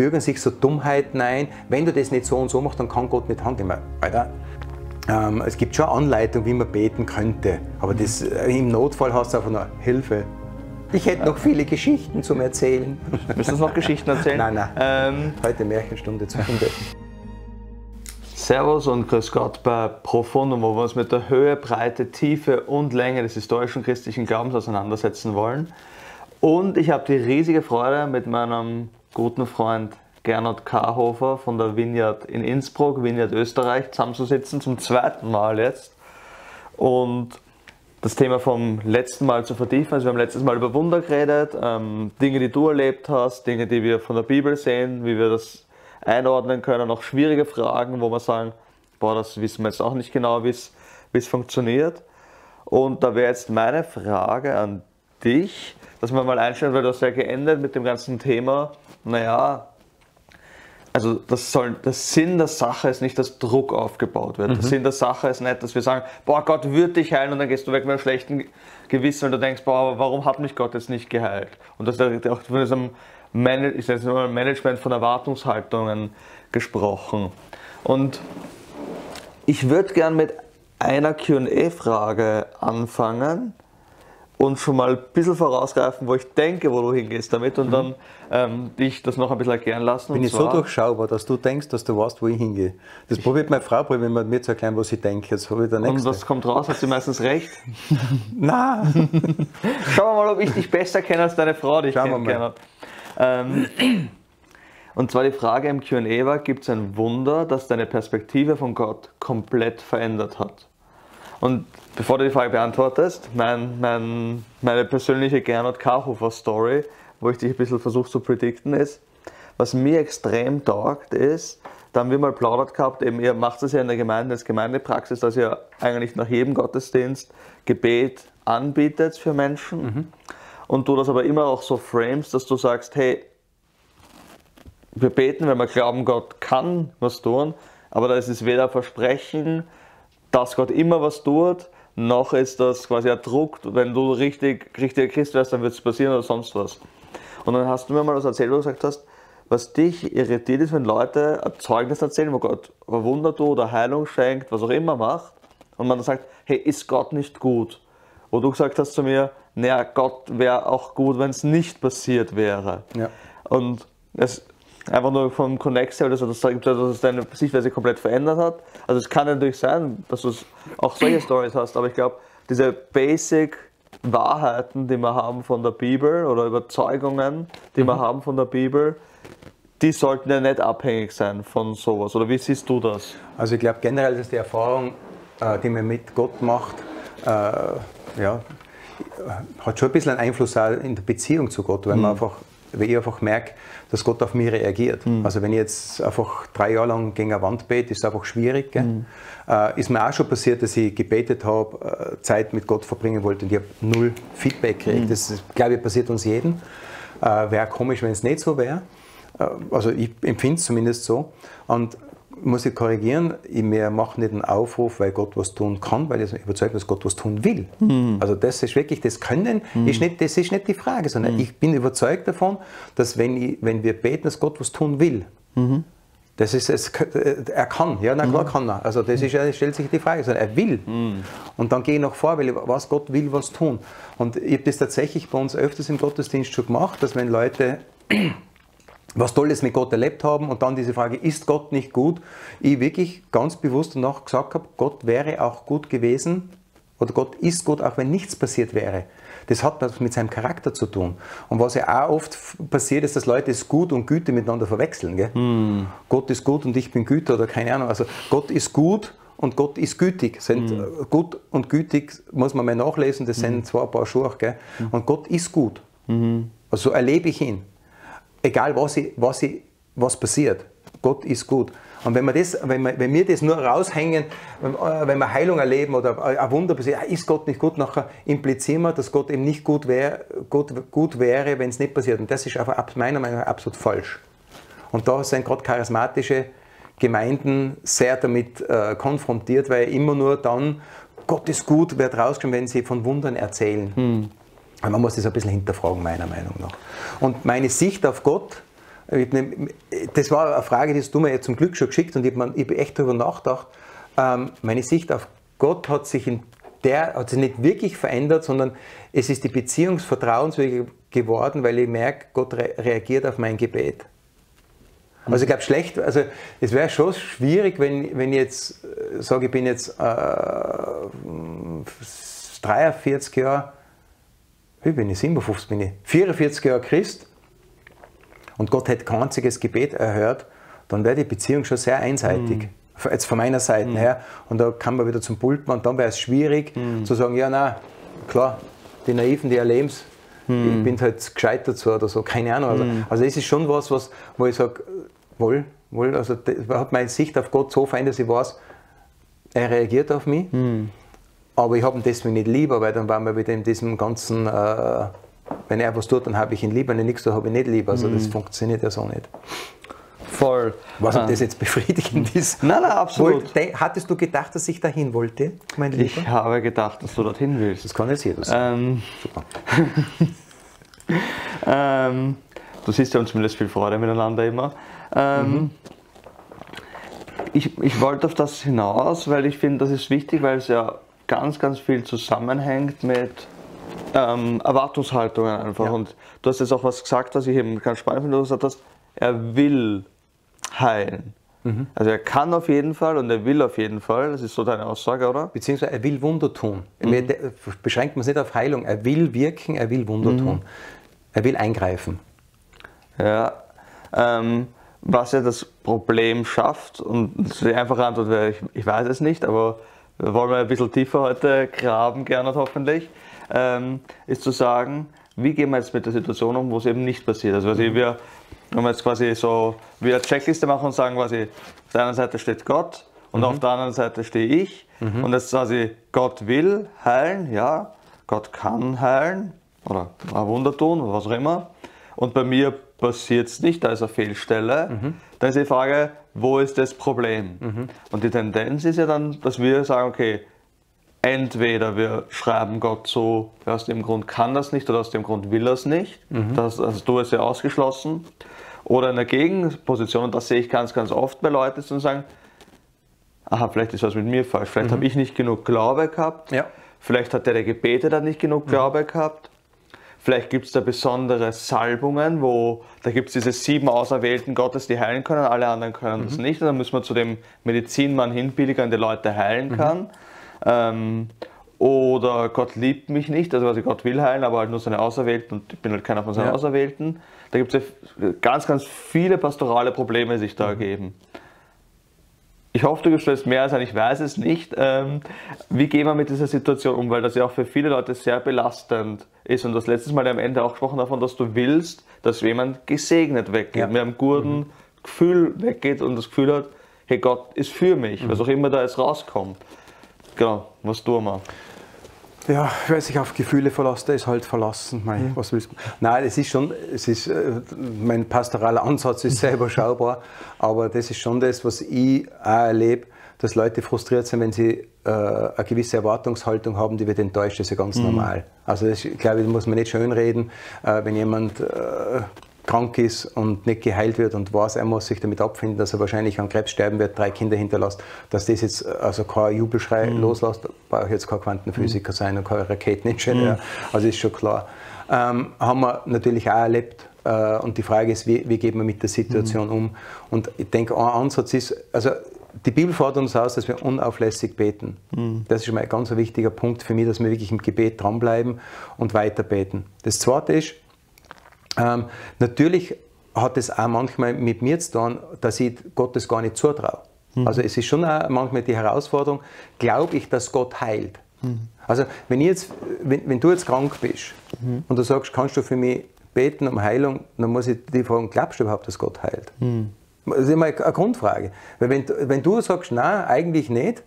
bürgern sich so Dummheiten ein, wenn du das nicht so und so machst, dann kann Gott nicht handeln. Alter, ähm, es gibt schon Anleitungen, wie man beten könnte, aber das, äh, im Notfall hast du einfach nur Hilfe. Ich hätte noch viele Geschichten zum Erzählen. Müssen Sie noch Geschichten erzählen? Nein, nein. Ähm, Heute Märchenstunde zu Ende. Servus und Grüß Gott bei Profundum, wo wir uns mit der Höhe, Breite, Tiefe und Länge des historischen christlichen Glaubens auseinandersetzen wollen. Und ich habe die riesige Freude, mit meinem guten Freund Gernot Karhofer von der Vineyard in Innsbruck, Vineyard Österreich, zusammenzusitzen, zum zweiten Mal jetzt. Und das Thema vom letzten Mal zu vertiefen. Also wir haben letztes Mal über Wunder geredet, ähm, Dinge, die du erlebt hast, Dinge, die wir von der Bibel sehen, wie wir das einordnen können, auch schwierige Fragen, wo wir sagen, boah, das wissen wir jetzt auch nicht genau, wie es funktioniert. Und da wäre jetzt meine Frage an dich, dass wir mal einstellen, weil du hast ja geendet mit dem ganzen Thema, naja, also das soll, der Sinn der Sache ist nicht, dass Druck aufgebaut wird. Mhm. Der Sinn der Sache ist nicht, dass wir sagen, boah, Gott wird dich heilen und dann gehst du weg mit einem schlechten Gewissen und du denkst, boah, warum hat mich Gott jetzt nicht geheilt? Und das ist auch von diesem Management von Erwartungshaltungen gesprochen. Und ich würde gern mit einer QA-Frage anfangen und schon mal ein bisschen vorausgreifen, wo ich denke, wo du hingehst damit und mhm. dann ähm, dich das noch ein bisschen erklären lassen. Bin ich so durchschaubar, dass du denkst, dass du weißt, wo ich hingehe. Das probiert meine Frau, probiert mir zu erklären, was ich denke. Jetzt habe ich der nächste. Und was kommt raus? Hat sie meistens recht? Nein. Schauen wir mal, ob ich dich besser kenne als deine Frau dich Schauen kennt. Ähm, und zwar die Frage im Q&A war, gibt es ein Wunder, das deine Perspektive von Gott komplett verändert hat? Und bevor du die Frage beantwortest, mein, mein, meine persönliche Gernot Karhofer Story, wo ich dich ein bisschen versuche zu predikten, ist, was mir extrem taugt, ist, da haben wir mal plaudert gehabt, eben ihr macht es ja in der Gemeinde als Gemeindepraxis, dass ihr eigentlich nach jedem Gottesdienst Gebet anbietet für Menschen. Mhm. Und du das aber immer auch so frames, dass du sagst, hey, wir beten, wenn wir glauben, Gott kann was tun, aber da ist es weder Versprechen, dass Gott immer was tut, noch ist das quasi ein Druck, wenn du richtig, richtiger Christ wärst, dann wird es passieren oder sonst was. Und dann hast du mir mal was erzählt, wo du gesagt hast, was dich irritiert ist, wenn Leute ein Zeugnis erzählen, wo Gott Wunder tut oder Heilung schenkt, was auch immer macht, und man dann sagt, hey, ist Gott nicht gut? Wo du gesagt hast zu mir, naja, Gott wäre auch gut, wenn es nicht passiert wäre. Ja. Und es einfach nur vom Connex her, dass es deine Sichtweise komplett verändert hat. Also es kann natürlich sein, dass du auch solche Stories hast, aber ich glaube, diese Basic Wahrheiten, die wir haben von der Bibel oder Überzeugungen, die mhm. wir haben von der Bibel, die sollten ja nicht abhängig sein von sowas. Oder wie siehst du das? Also ich glaube generell ist die Erfahrung, äh, die man mit Gott macht, äh, ja, hat schon ein bisschen einen Einfluss auch in der Beziehung zu Gott, weil mhm. man einfach weil ich einfach merke, dass Gott auf mich reagiert. Mhm. Also wenn ich jetzt einfach drei Jahre lang gegen eine Wand bete, ist es einfach schwierig. Mhm. Äh, ist mir auch schon passiert, dass ich gebetet habe, äh, Zeit mit Gott verbringen wollte und ich habe null Feedback gekriegt. Mhm. Das, glaube ich, passiert uns jedem. Äh, wäre komisch, wenn es nicht so wäre. Äh, also ich empfinde es zumindest so. Und muss ich korrigieren, wir machen nicht einen Aufruf, weil Gott was tun kann, weil ich überzeugt bin, dass Gott was tun will. Mhm. Also das ist wirklich, das Können mhm. ist nicht, das ist nicht die Frage, sondern mhm. ich bin überzeugt davon, dass wenn, ich, wenn wir beten, dass Gott was tun will. Mhm. Das ist, es, er kann, ja, na klar mhm. kann er. Also das ist, er stellt sich die Frage, sondern er will. Mhm. Und dann gehe ich noch vor, weil ich, was Gott will, was tun. Und ich habe das tatsächlich bei uns öfters im Gottesdienst schon gemacht, dass wenn Leute was Tolles mit Gott erlebt haben und dann diese Frage, ist Gott nicht gut? Ich wirklich ganz bewusst danach gesagt habe, Gott wäre auch gut gewesen oder Gott ist gut, auch wenn nichts passiert wäre. Das hat was mit seinem Charakter zu tun. Und was ja auch oft passiert, ist, dass Leute es gut und Güte miteinander verwechseln. Hm. Gott ist gut und ich bin Güter oder keine Ahnung. Also Gott ist gut und Gott ist gütig. Sind, hm. Gut und gütig muss man mal nachlesen, das sind hm. zwei Paar Schuhe. Gell? Hm. Und Gott ist gut. Mhm. Also so erlebe ich ihn egal was, ich, was, ich, was passiert, Gott ist gut. Und wenn wir, das, wenn, wir, wenn wir das nur raushängen, wenn wir Heilung erleben oder ein Wunder passiert, ist Gott nicht gut, nachher implizieren wir, dass Gott eben nicht gut, wär, gut, gut wäre, wenn es nicht passiert. Und das ist einfach meiner Meinung nach absolut falsch. Und da sind gerade charismatische Gemeinden sehr damit äh, konfrontiert, weil immer nur dann, Gott ist gut, wird rausgeschrieben, wenn sie von Wundern erzählen. Hm. Man muss das ein bisschen hinterfragen, meiner Meinung nach. Und meine Sicht auf Gott Das war eine Frage, die du mir zum Glück schon geschickt und ich habe hab echt darüber nachgedacht. Ähm, meine Sicht auf Gott hat sich in der hat sich nicht wirklich verändert, sondern es ist die Beziehung vertrauenswürdig geworden, weil ich merke, Gott re reagiert auf mein Gebet. Also ich glaube schlecht, also es wäre schon schwierig, wenn, wenn ich jetzt äh, sage, ich bin jetzt äh, 43 Jahre, wie bin ich, 57 bin ich, 44 Jahre Christ und Gott hätte kein einziges Gebet erhört, dann wäre die Beziehung schon sehr einseitig. Mhm jetzt von meiner Seite mhm. her. Und da kann man wieder zum Pultmann und dann wäre es schwierig mhm. zu sagen, ja, na klar, die Naiven, die erleben es, mhm. ich bin halt gescheitert so oder so, keine Ahnung. Also, mhm. also das ist schon was, was wo ich sage, wohl, wohl, also das hat meine Sicht auf Gott so fein, dass ich weiß, er reagiert auf mich, mhm. Aber ich habe ihn deswegen nicht lieber, weil dann waren wir wieder in diesem ganzen, äh, wenn er was tut, dann habe ich ihn lieber, wenn er nichts tut, habe ich nicht lieber. Also das mhm. funktioniert ja so nicht. Voll. Was ob das jetzt befriedigend ist? Nein, nein, absolut. Wollt, hattest du gedacht, dass ich dahin wollte, mein Lieber? Ich habe gedacht, dass du dorthin willst. Das kann jetzt jeder sagen. Ähm, Super. ähm, du siehst ja zumindest viel Freude miteinander immer. Ähm, mhm. ich, ich wollte auf das hinaus, weil ich finde, das ist wichtig, weil es ja ganz, ganz viel zusammenhängt mit ähm, Erwartungshaltungen einfach. Ja. Und du hast jetzt auch was gesagt, was ich eben ganz spannend finde, du gesagt hast, er will heilen. Mhm. Also er kann auf jeden Fall und er will auf jeden Fall, das ist so deine Aussage, oder? Beziehungsweise er will Wunder tun. Mhm. Beschränkt man es nicht auf Heilung. Er will wirken, er will Wunder mhm. tun. Er will eingreifen. Ja, ähm, was ja das Problem schafft, und die einfache Antwort wäre, ich, ich, weiß es nicht, aber wollen wir ein bisschen tiefer heute graben, gerne hoffentlich, ähm, ist zu sagen, wie gehen wir jetzt mit der Situation um, wo es eben nicht passiert. Also, also wir wenn wir jetzt quasi so wie eine Checkliste machen und sagen quasi, auf der einen Seite steht Gott und mhm. auf der anderen Seite stehe ich. Mhm. Und jetzt quasi, Gott will heilen, ja, Gott kann heilen oder ein Wunder tun oder was auch immer. Und bei mir passiert es nicht, da ist eine Fehlstelle. Mhm. Dann ist die Frage, wo ist das Problem? Mhm. Und die Tendenz ist ja dann, dass wir sagen, okay, entweder wir schreiben Gott so, aus dem Grund kann das nicht oder aus dem Grund will er es nicht. Mhm. Das, also du hast ja ausgeschlossen. Oder in der Gegenposition, und das sehe ich ganz, ganz oft bei Leuten, die sagen, aha, vielleicht ist was mit mir falsch, vielleicht mhm. habe ich nicht genug Glaube gehabt, ja. vielleicht hat der, der gebetet hat, nicht genug mhm. Glaube mhm. gehabt, vielleicht gibt es da besondere Salbungen, wo da gibt es diese sieben Auserwählten Gottes, die heilen können, alle anderen können mhm. das nicht, und dann müssen wir zu dem Medizinmann hinbilligen, der Leute heilen mhm. kann. Ähm, oder Gott liebt mich nicht, also quasi Gott will heilen, aber halt nur seine Auserwählten und ich bin halt keiner von seinen ja. Auserwählten. Da gibt es ja ganz, ganz viele pastorale Probleme, die sich da mhm. ergeben. Ich hoffe, du gestellst mehr als ein, ich weiß es nicht. Ähm, wie gehen wir mit dieser Situation um? Weil das ja auch für viele Leute sehr belastend ist. Und das letztes Mal am Ende auch gesprochen davon, dass du willst, dass jemand gesegnet weggeht, ja. mit einem guten mhm. Gefühl weggeht und das Gefühl hat, hey, Gott ist für mich, mhm. was auch immer da jetzt rauskommt. Genau, was tun wir? Ja, wer sich auf Gefühle verlässt, der ist halt verlassen. Mein, mhm. was willst du? Nein, es ist schon, es ist, äh, mein pastoraler Ansatz ist sehr überschaubar, aber das ist schon das, was ich auch erlebe, dass Leute frustriert sind, wenn sie äh, eine gewisse Erwartungshaltung haben, die wird enttäuscht, das ist ja ganz mhm. normal. Also das, glaube ich, muss man nicht schönreden, äh, wenn jemand äh, krank ist und nicht geheilt wird und weiß, er muss sich damit abfinden, dass er wahrscheinlich an Krebs sterben wird, drei Kinder hinterlässt, dass das jetzt also kein Jubelschrei mhm. loslässt, brauche ich jetzt kein Quantenphysiker mhm. sein und kein Raketeningenieur, mhm. also ist schon klar. Ähm, haben wir natürlich auch erlebt äh, und die Frage ist, wie, wie geht man mit der Situation mhm. um? Und ich denke, ein Ansatz ist, also die Bibel fordert uns aus, dass wir unauflässig beten. Mhm. Das ist schon mal ein ganz wichtiger Punkt für mich, dass wir wirklich im Gebet dranbleiben und weiter beten. Das zweite ist, ähm, natürlich hat es auch manchmal mit mir zu tun, dass ich Gott das gar nicht zutraue. Mhm. Also es ist schon auch manchmal die Herausforderung, glaube ich, dass Gott heilt? Mhm. Also wenn, jetzt, wenn, wenn, du jetzt krank bist mhm. und du sagst, kannst du für mich beten um Heilung, dann muss ich dich fragen, glaubst du überhaupt, dass Gott heilt? Mhm. Das ist immer eine Grundfrage. Weil wenn, wenn du sagst, nein, eigentlich nicht,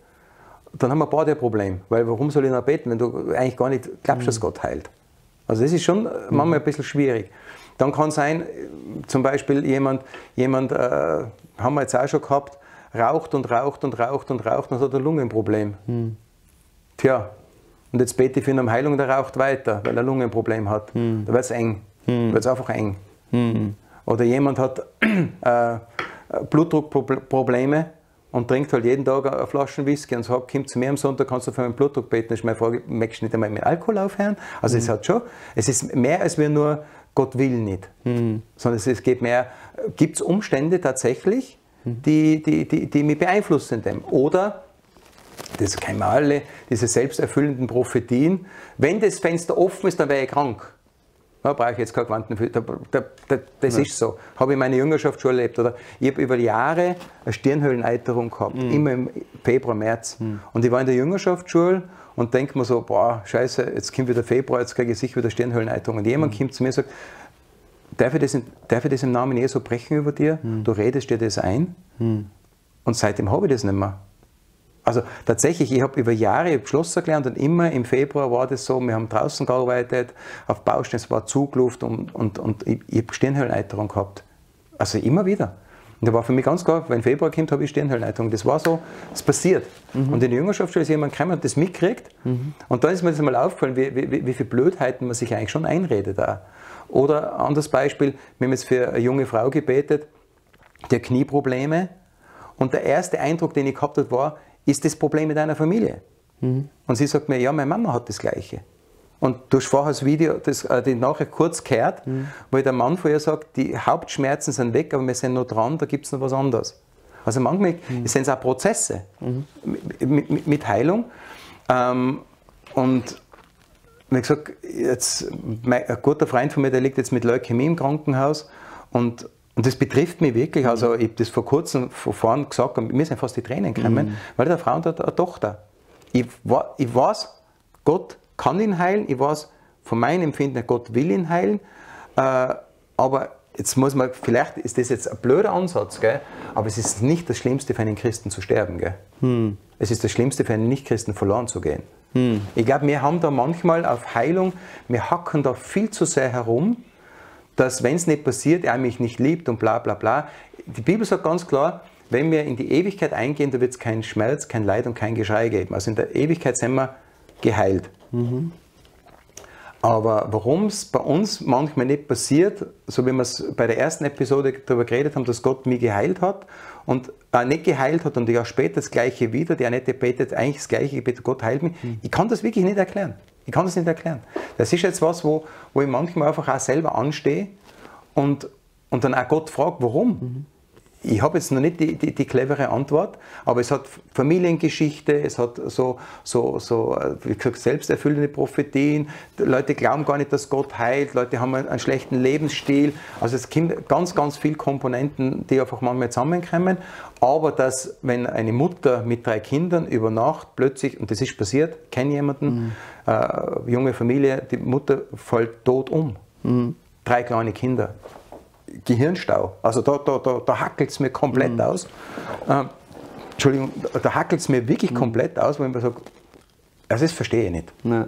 dann haben wir beide ein Problem. Weil warum soll ich noch beten, wenn du eigentlich gar nicht glaubst, dass mhm. Gott heilt? Also das ist schon manchmal ein bisschen schwierig. Dann kann sein, zum Beispiel jemand, jemand äh, haben wir jetzt auch schon gehabt, raucht und raucht und raucht und raucht und hat ein Lungenproblem. Hm. Tja, und jetzt bete ich für eine Heilung, der raucht weiter, weil er ein Lungenproblem hat. Hm. Da wird es eng. Hm. Da wird es einfach eng. Hm. Oder jemand hat äh, Blutdruckprobleme und trinkt halt jeden Tag eine Flasche Whisky und sagt, komm zu mir am Sonntag, kannst du für meinen Blutdruck beten. Das ist meine Frage, möchtest du nicht einmal mit Alkohol aufhören? Also mhm. es hat schon, es ist mehr als wir nur, Gott will nicht. Mhm. Sondern es geht mehr, gibt es Umstände tatsächlich, mhm. die, die, die, die mich beeinflussen in dem. Oder, das kennen wir alle, diese selbsterfüllenden Prophetien, wenn das Fenster offen ist, dann wäre ich krank. Da brauche ich jetzt keine Quantenphysik. Das ja. ist so. Habe ich meine Jüngerschaft schon erlebt. Oder ich habe über Jahre eine Stirnhöhleneiterung gehabt, mhm. immer im Februar, März. Mhm. Und ich war in der Jüngerschaftsschule und denke mir so, boah, scheiße, jetzt kommt wieder Februar, jetzt kriege ich sicher wieder Stirnhöhleneiterung. Und jemand mhm. kommt zu mir und sagt, darf ich, das, darf ich das im Namen Jesu brechen über dir? Mhm. Du redest dir das ein. Mhm. Und seitdem habe ich das nicht mehr. Also tatsächlich, ich habe über Jahre Schlosser gelernt und immer im Februar war das so, wir haben draußen gearbeitet, auf Baustellen, es war Zugluft und, und, und ich, ich habe Stirnhöhleneiterung gehabt. Also immer wieder. Und da war für mich ganz klar, wenn Februar kommt, habe ich Stirnhöhleneiterung. Das war so, es passiert. Mhm. Und in der Jüngerschaftsschule ist jemand gekommen und das mitkriegt. Mhm. Und dann ist mir das mal aufgefallen, wie, wie, wie viele Blödheiten man sich eigentlich schon einredet. Auch. Oder anderes Beispiel, wir haben jetzt für eine junge Frau gebetet, hat Knieprobleme. Und der erste Eindruck, den ich gehabt habe, war, ist das Problem mit deiner Familie? Mhm. Und sie sagt mir, ja, meine Mama hat das Gleiche. Und du hast vorher das Video, das, äh, die Nachricht kurz gehört, mhm. wo der Mann von ihr sagt, die Hauptschmerzen sind weg, aber wir sind noch dran, da gibt es noch was anderes. Also manchmal mhm. sind es auch Prozesse mhm. mit, mit, mit, Heilung. Ähm, und wie gesagt, jetzt, mein, ein guter Freund von mir, der liegt jetzt mit Leukämie im Krankenhaus und und das betrifft mich wirklich. Also, ich habe das vor kurzem vor vorn gesagt, und mir sind fast die Tränen gekommen, mhm. weil der Frau und eine Tochter. Ich, ich weiß, Gott kann ihn heilen, ich weiß von meinem Empfinden, Gott will ihn heilen, äh, aber jetzt muss man, vielleicht ist das jetzt ein blöder Ansatz, gell? aber es ist nicht das Schlimmste für einen Christen zu sterben. Gell? Hm. Es ist das Schlimmste für einen Nicht-Christen verloren zu gehen. Hm. Ich glaube, wir haben da manchmal auf Heilung, wir hacken da viel zu sehr herum dass wenn es nicht passiert, er mich nicht liebt und bla bla bla. Die Bibel sagt ganz klar, wenn wir in die Ewigkeit eingehen, da wird es keinen Schmerz, kein Leid und kein Geschrei geben. Also in der Ewigkeit sind wir geheilt. Mhm. Aber warum es bei uns manchmal nicht passiert, so wie wir es bei der ersten Episode darüber geredet haben, dass Gott mich geheilt hat und äh, nicht geheilt hat und ein Jahr später das Gleiche wieder, die Annette betet eigentlich das Gleiche, ich bete, Gott heilt mich, mhm. ich kann das wirklich nicht erklären. Ich kann das nicht erklären. Das ist jetzt was, wo, wo ich manchmal einfach auch selber anstehe und, und dann auch Gott fragt, warum. Mhm. Ich habe jetzt noch nicht die, die, die, clevere Antwort, aber es hat Familiengeschichte, es hat so, so, so wie gesagt, selbsterfüllende Prophetien. Leute glauben gar nicht, dass Gott heilt, Leute haben einen, einen schlechten Lebensstil. Also es gibt ganz, ganz viele Komponenten, die einfach manchmal zusammenkommen. Aber dass, wenn eine Mutter mit drei Kindern über Nacht plötzlich, und das ist passiert, kenne jemanden, mhm. äh, junge Familie, die Mutter fällt tot um. Mhm. Drei kleine Kinder. Gehirnstau. Also da, da, da, da hackelt es mir komplett mhm. aus. Ähm, Entschuldigung, da hackelt es mir wirklich mhm. komplett aus, wenn man sagt, also das verstehe ich nicht. Nee.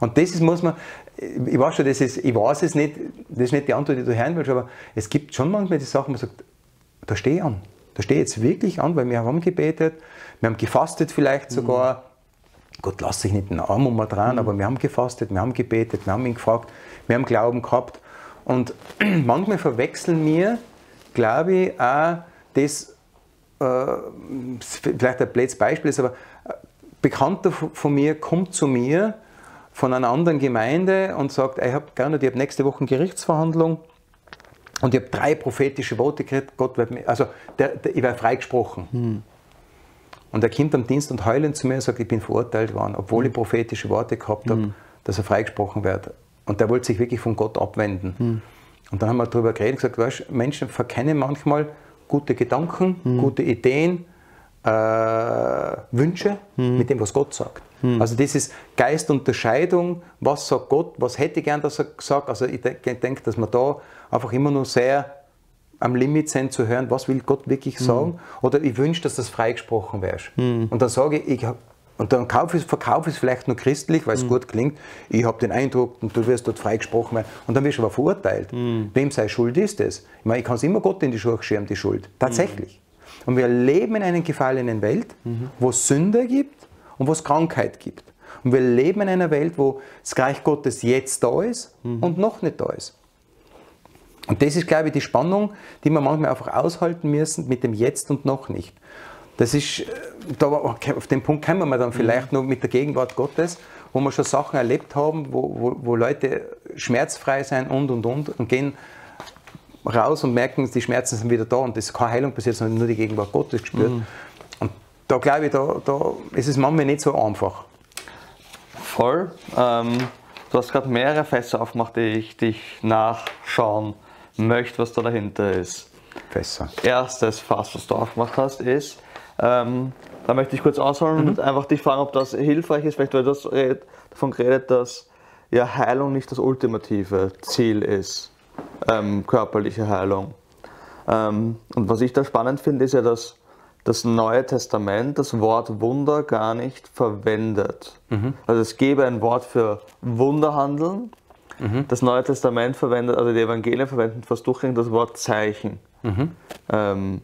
Und das ist, muss man, ich weiß schon, das ist, ich weiß es nicht, das ist nicht die Antwort, die du hören willst, aber es gibt schon manchmal die Sachen, wo man sagt, da stehe ich an. Da stehe ich jetzt wirklich an, weil wir haben gebetet, wir haben gefastet vielleicht mhm. sogar. Mhm. Gott lass sich nicht den Arm um dran, mhm. aber wir haben gefastet, wir haben gebetet, wir haben ihn gefragt, wir haben Glauben gehabt. Und manchmal verwechseln wir, glaube ich, auch das, äh, vielleicht ein blödes Beispiel ist, aber ein Bekannter von mir kommt zu mir von einer anderen Gemeinde und sagt, ich habe gerne, ich habe nächste Woche eine Gerichtsverhandlung und ich habe drei prophetische Worte gekriegt, Gott wird mir, also der, der, ich werde freigesprochen. Hm. Und er kommt am Dienst und heulend zu mir und sagt, ich bin verurteilt worden, obwohl hm. ich prophetische Worte gehabt habe, hm. dass er freigesprochen wird. Und der wollte sich wirklich von Gott abwenden. Mhm. Und dann haben wir darüber geredet und gesagt, weißt, Menschen verkennen manchmal gute Gedanken, mhm. gute Ideen, äh, Wünsche mhm. mit dem, was Gott sagt. Mhm. Also dieses Geistunterscheidung, was sagt Gott, was hätte ich gern, dass er sagt. Also ich denke, dass wir da einfach immer nur sehr am Limit sind zu hören, was will Gott wirklich mhm. sagen. Oder ich wünsche, dass das freigesprochen wäre. Mhm. Und dann sage ich, ich und dann verkaufe ich es vielleicht nur christlich, weil es mhm. gut klingt. Ich habe den Eindruck, und du wirst dort freigesprochen werden. Und dann wirst du aber verurteilt. Mhm. Wem sei Schuld ist es? Ich meine, ich kann es immer Gott in die Schuhe schirmen, die Schuld. Tatsächlich. Mhm. Und wir leben in einer gefallenen Welt, mhm. wo es Sünde gibt und wo es Krankheit gibt. Und wir leben in einer Welt, wo das Reich Gottes jetzt da ist mhm. und noch nicht da ist. Und das ist, glaube ich, die Spannung, die wir manchmal einfach aushalten müssen mit dem Jetzt und noch nicht. Das ist, äh, da, auf den Punkt kommen wir dann vielleicht mhm. noch mit der Gegenwart Gottes, wo wir schon Sachen erlebt haben, wo, wo, wo Leute schmerzfrei sein und und und und gehen raus und merken, die Schmerzen sind wieder da und das ist keine Heilung passiert, sondern nur die Gegenwart Gottes gespürt. Mhm. Und da glaube ich, da, da ist es manchmal nicht so einfach. Voll. Ähm, du hast gerade mehrere Fässer aufgemacht, die ich dich nachschauen möchte, was da dahinter ist. Fässer. Erstes Fass, was du aufgemacht hast, ist, ähm, da möchte ich kurz ausholen mhm. und einfach dich fragen, ob das hilfreich ist, vielleicht weil du davon geredet, dass ja, Heilung nicht das ultimative Ziel ist, ähm, körperliche Heilung. Ähm, und was ich da spannend finde, ist ja, dass das Neue Testament das Wort Wunder gar nicht verwendet. Mhm. Also es gäbe ein Wort für Wunderhandeln. Mhm. Das Neue Testament verwendet, also die Evangelien verwenden fast durchgängig das Wort Zeichen. Mhm. Ähm,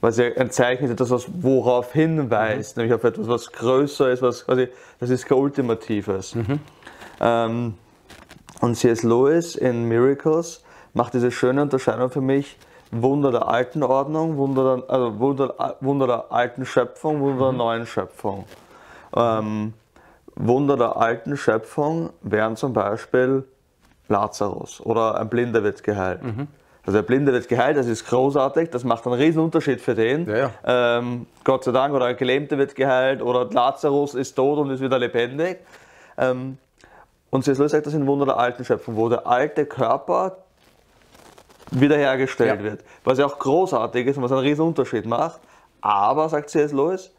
was ja ein Zeichen ist etwas, was worauf hinweist, mhm. nämlich auf etwas, was größer ist, was quasi, das ist kein Ultimatives. Mhm. Ähm, und C.S. Lewis in Miracles macht diese schöne Unterscheidung für mich, Wunder der alten Ordnung, Wunder der, also Wunder, Wunder der alten Schöpfung, Wunder der mhm. neuen Schöpfung. Ähm, Wunder der alten Schöpfung wären zum Beispiel Lazarus oder ein Blinder wird geheilt. Mhm. Also der Blinde wird geheilt, das ist großartig, das macht einen riesen Unterschied für den. Ja, ja. Ähm, Gott sei Dank, oder ein Gelähmter wird geheilt, oder Lazarus ist tot und ist wieder lebendig. Ähm, und C.S. Lewis sagt das in Wunder der alten Schöpfung, wo der alte Körper wiederhergestellt ja. wird. Was ja auch großartig ist und was einen riesen Unterschied macht. Aber, sagt C.S. Lewis,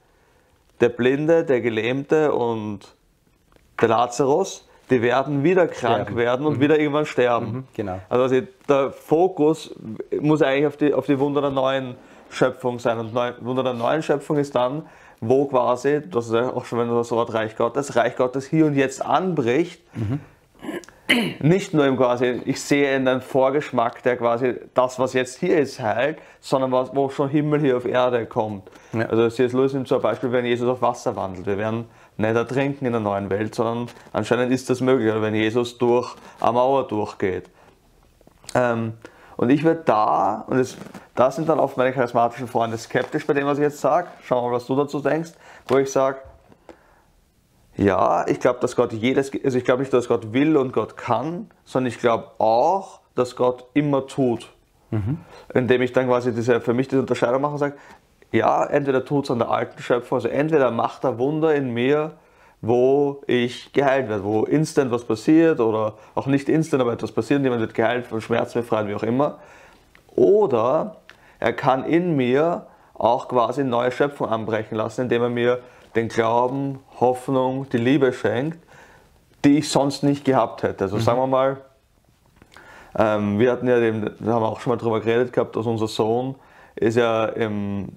der Blinde, der Gelähmte und der Lazarus, die werden wieder krank sterben. werden und mhm. wieder irgendwann sterben. Mhm, genau. Also der Fokus muss eigentlich auf die, auf die Wunder der neuen Schöpfung sein. Und Neu, Wunder der neuen Schöpfung ist dann, wo quasi, das ist ja auch schon wenn das Wort Reich Gottes, Reich Gottes hier und jetzt anbricht. Mhm. Nicht nur im quasi, ich sehe in einen Vorgeschmack, der quasi das, was jetzt hier ist, heilt, sondern was, wo schon Himmel hier auf Erde kommt. Ja. Also C.S. Lewis nimmt zum Beispiel, wenn Jesus auf Wasser wandelt. Wir werden nicht ertrinken in der neuen Welt, sondern anscheinend ist das möglich, wenn Jesus durch eine Mauer durchgeht. Ähm, und ich werde da, und es, da sind dann oft meine charismatischen Freunde skeptisch bei dem, was ich jetzt sage. Schau mal, was du dazu denkst, wo ich sage, ja, ich glaube, dass Gott jedes, also ich glaube nicht, dass Gott will und Gott kann, sondern ich glaube auch, dass Gott immer tut. Mhm. Indem ich dann quasi diese, für mich diese Unterscheidung mache und sage, ja, entweder tut es an der alten Schöpfung, also entweder macht er Wunder in mir, wo ich geheilt werde, wo instant was passiert oder auch nicht instant, aber etwas passiert, jemand wird geheilt, von Schmerzen befreit, wie auch immer. Oder er kann in mir auch quasi neue Schöpfung anbrechen lassen, indem er mir den Glauben, Hoffnung, die Liebe schenkt, die ich sonst nicht gehabt hätte. Also mhm. sagen wir mal, ähm, wir hatten ja, den, da haben wir auch schon mal drüber geredet gehabt, dass unser Sohn ist ja im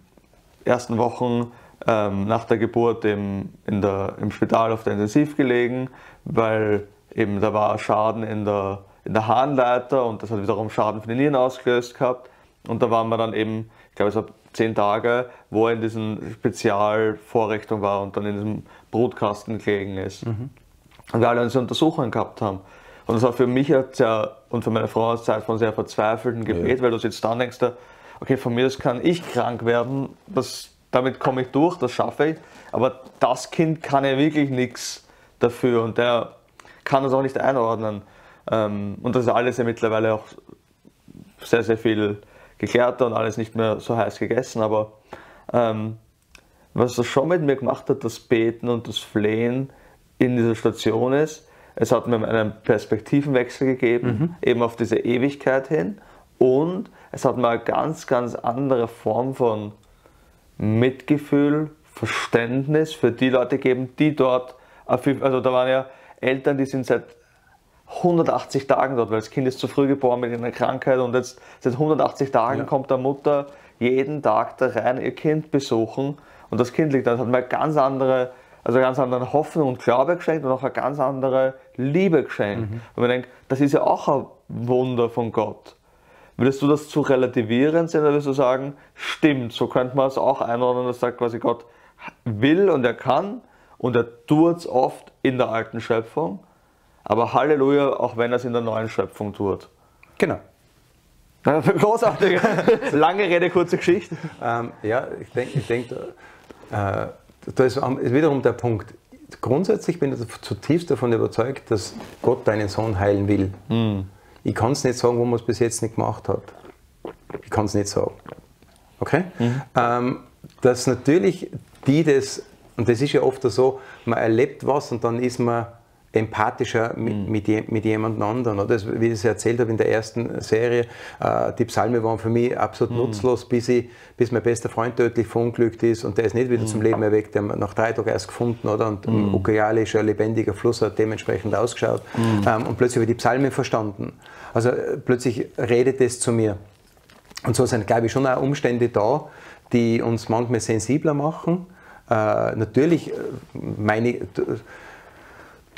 ersten Wochen ähm, nach der Geburt im, in der, im Spital auf der Intensiv gelegen, weil eben da war Schaden in der, in der Harnleiter und das hat wiederum Schaden für die Nieren ausgelöst gehabt. Und da waren wir dann eben, ich glaube, es war zehn Tage, wo er in diesen Spezialvorrichtung war und dann in diesem Brutkasten gelegen ist. Mhm. Und wir alle unsere Untersuchungen gehabt haben. Und das war für mich sehr, und für meine Frau eine Zeit von sehr verzweifelten Gebet, ja. weil du sitzt da und denkst, okay, von mir aus kann ich krank werden, das, damit komme ich durch, das schaffe ich. Aber das Kind kann ja wirklich nichts dafür und der kann das auch nicht einordnen. Ähm, und das ist alles ja mittlerweile auch sehr, sehr viel geklärter und alles nicht mehr so heiß gegessen. Aber ähm, was das schon mit mir gemacht hat, das Beten und das Flehen in dieser Station ist, es hat mir einen Perspektivenwechsel gegeben, mhm. eben auf diese Ewigkeit hin. Und es hat mal eine ganz, ganz andere Form von Mitgefühl, Verständnis für die Leute gegeben, die dort, also da waren ja Eltern, die sind seit 180 Tagen dort, weil das Kind ist zu früh geboren mit einer Krankheit und jetzt seit 180 Tagen ja. kommt der Mutter jeden Tag da rein ihr Kind besuchen und das Kind liegt da, das hat mir eine ganz andere, also ganz andere Hoffnung und Glaube geschenkt und auch eine ganz andere Liebe geschenkt. Mhm. Und man denkt, das ist ja auch ein Wunder von Gott. Würdest du das zu relativieren sehen oder würdest du sagen, stimmt, so könnte man es auch einordnen, dass sagt quasi Gott will und er kann und er tut es oft in der alten Schöpfung, aber Halleluja, auch wenn er es in der neuen Schöpfung tut. Genau. Großartig. Lange Rede, kurze Geschichte. Ähm, ja, ich denke, ich denk, äh, da ist wiederum der Punkt. Grundsätzlich bin ich zutiefst davon überzeugt, dass Gott deinen Sohn heilen will. Mhm. Ich kann es nicht sagen, wo man es bis jetzt nicht gemacht hat. Ich kann es nicht sagen. Okay? Mhm. Ähm, dass natürlich die das, und das ist ja oft so, man erlebt was und dann ist man empathischer mit, mhm. mit, mit jemand anderem. Oder? Das, wie ich es erzählt habe in der ersten Serie, äh, die Psalme waren für mich absolut mhm. nutzlos, bis, ich, bis mein bester Freund tödlich verunglückt ist und der ist nicht wieder mhm. zum Leben erweckt, der nach drei Tagen erst gefunden, oder? Und mhm. Ucayali ist ein lebendiger Fluss, hat dementsprechend ausgeschaut mhm. ähm, und plötzlich habe ich die Psalme verstanden. Also äh, plötzlich redet es zu mir. Und so sind, glaube ich, schon auch Umstände da, die uns manchmal sensibler machen. Äh, natürlich, äh, meine,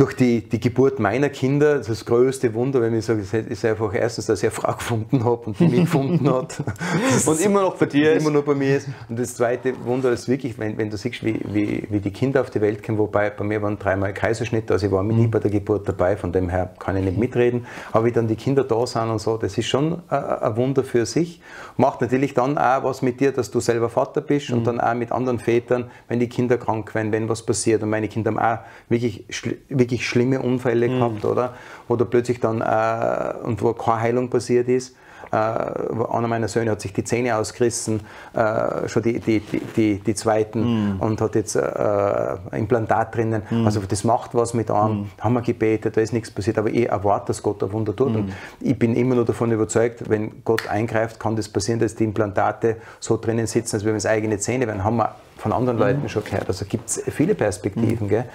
durch die, die Geburt meiner Kinder, das größte Wunder, wenn ich sage, ist einfach erstens, dass ich eine Frau gefunden habe und die mich gefunden hat. und immer noch bei dir ist. Immer noch bei mir ist. Und das zweite Wunder ist wirklich, wenn, wenn du siehst, wie, wie, wie die Kinder auf die Welt kommen, wobei bei mir waren dreimal Kaiserschnitte, also ich war nie mhm. bei der Geburt dabei, von dem her kann ich nicht mitreden. Aber wie dann die Kinder da sind und so, das ist schon ein Wunder für sich. Macht natürlich dann auch was mit dir, dass du selber Vater bist mhm. und dann auch mit anderen Vätern, wenn die Kinder krank werden, wenn was passiert. Und meine Kinder haben auch wirklich, wirklich wirklich schlimme Unfälle mhm. gehabt, oder? Wo du plötzlich dann, äh, und wo keine Heilung passiert ist. Äh, einer meiner Söhne hat sich die Zähne ausgerissen, äh, schon die, die, die, die, zweiten, mm. und hat jetzt äh, Implantat drinnen. Mm. Also das macht was mit einem. Mm. Haben wir gebetet, da ist nichts passiert, aber ich erwarte, dass Gott ein Wunder tut. Und ich bin immer nur davon überzeugt, wenn Gott eingreift, kann das passieren, dass die Implantate so drinnen sitzen, als wenn es eigene Zähne wären. Haben wir von anderen Leuten schon gehört. Also gibt es viele Perspektiven. Gell?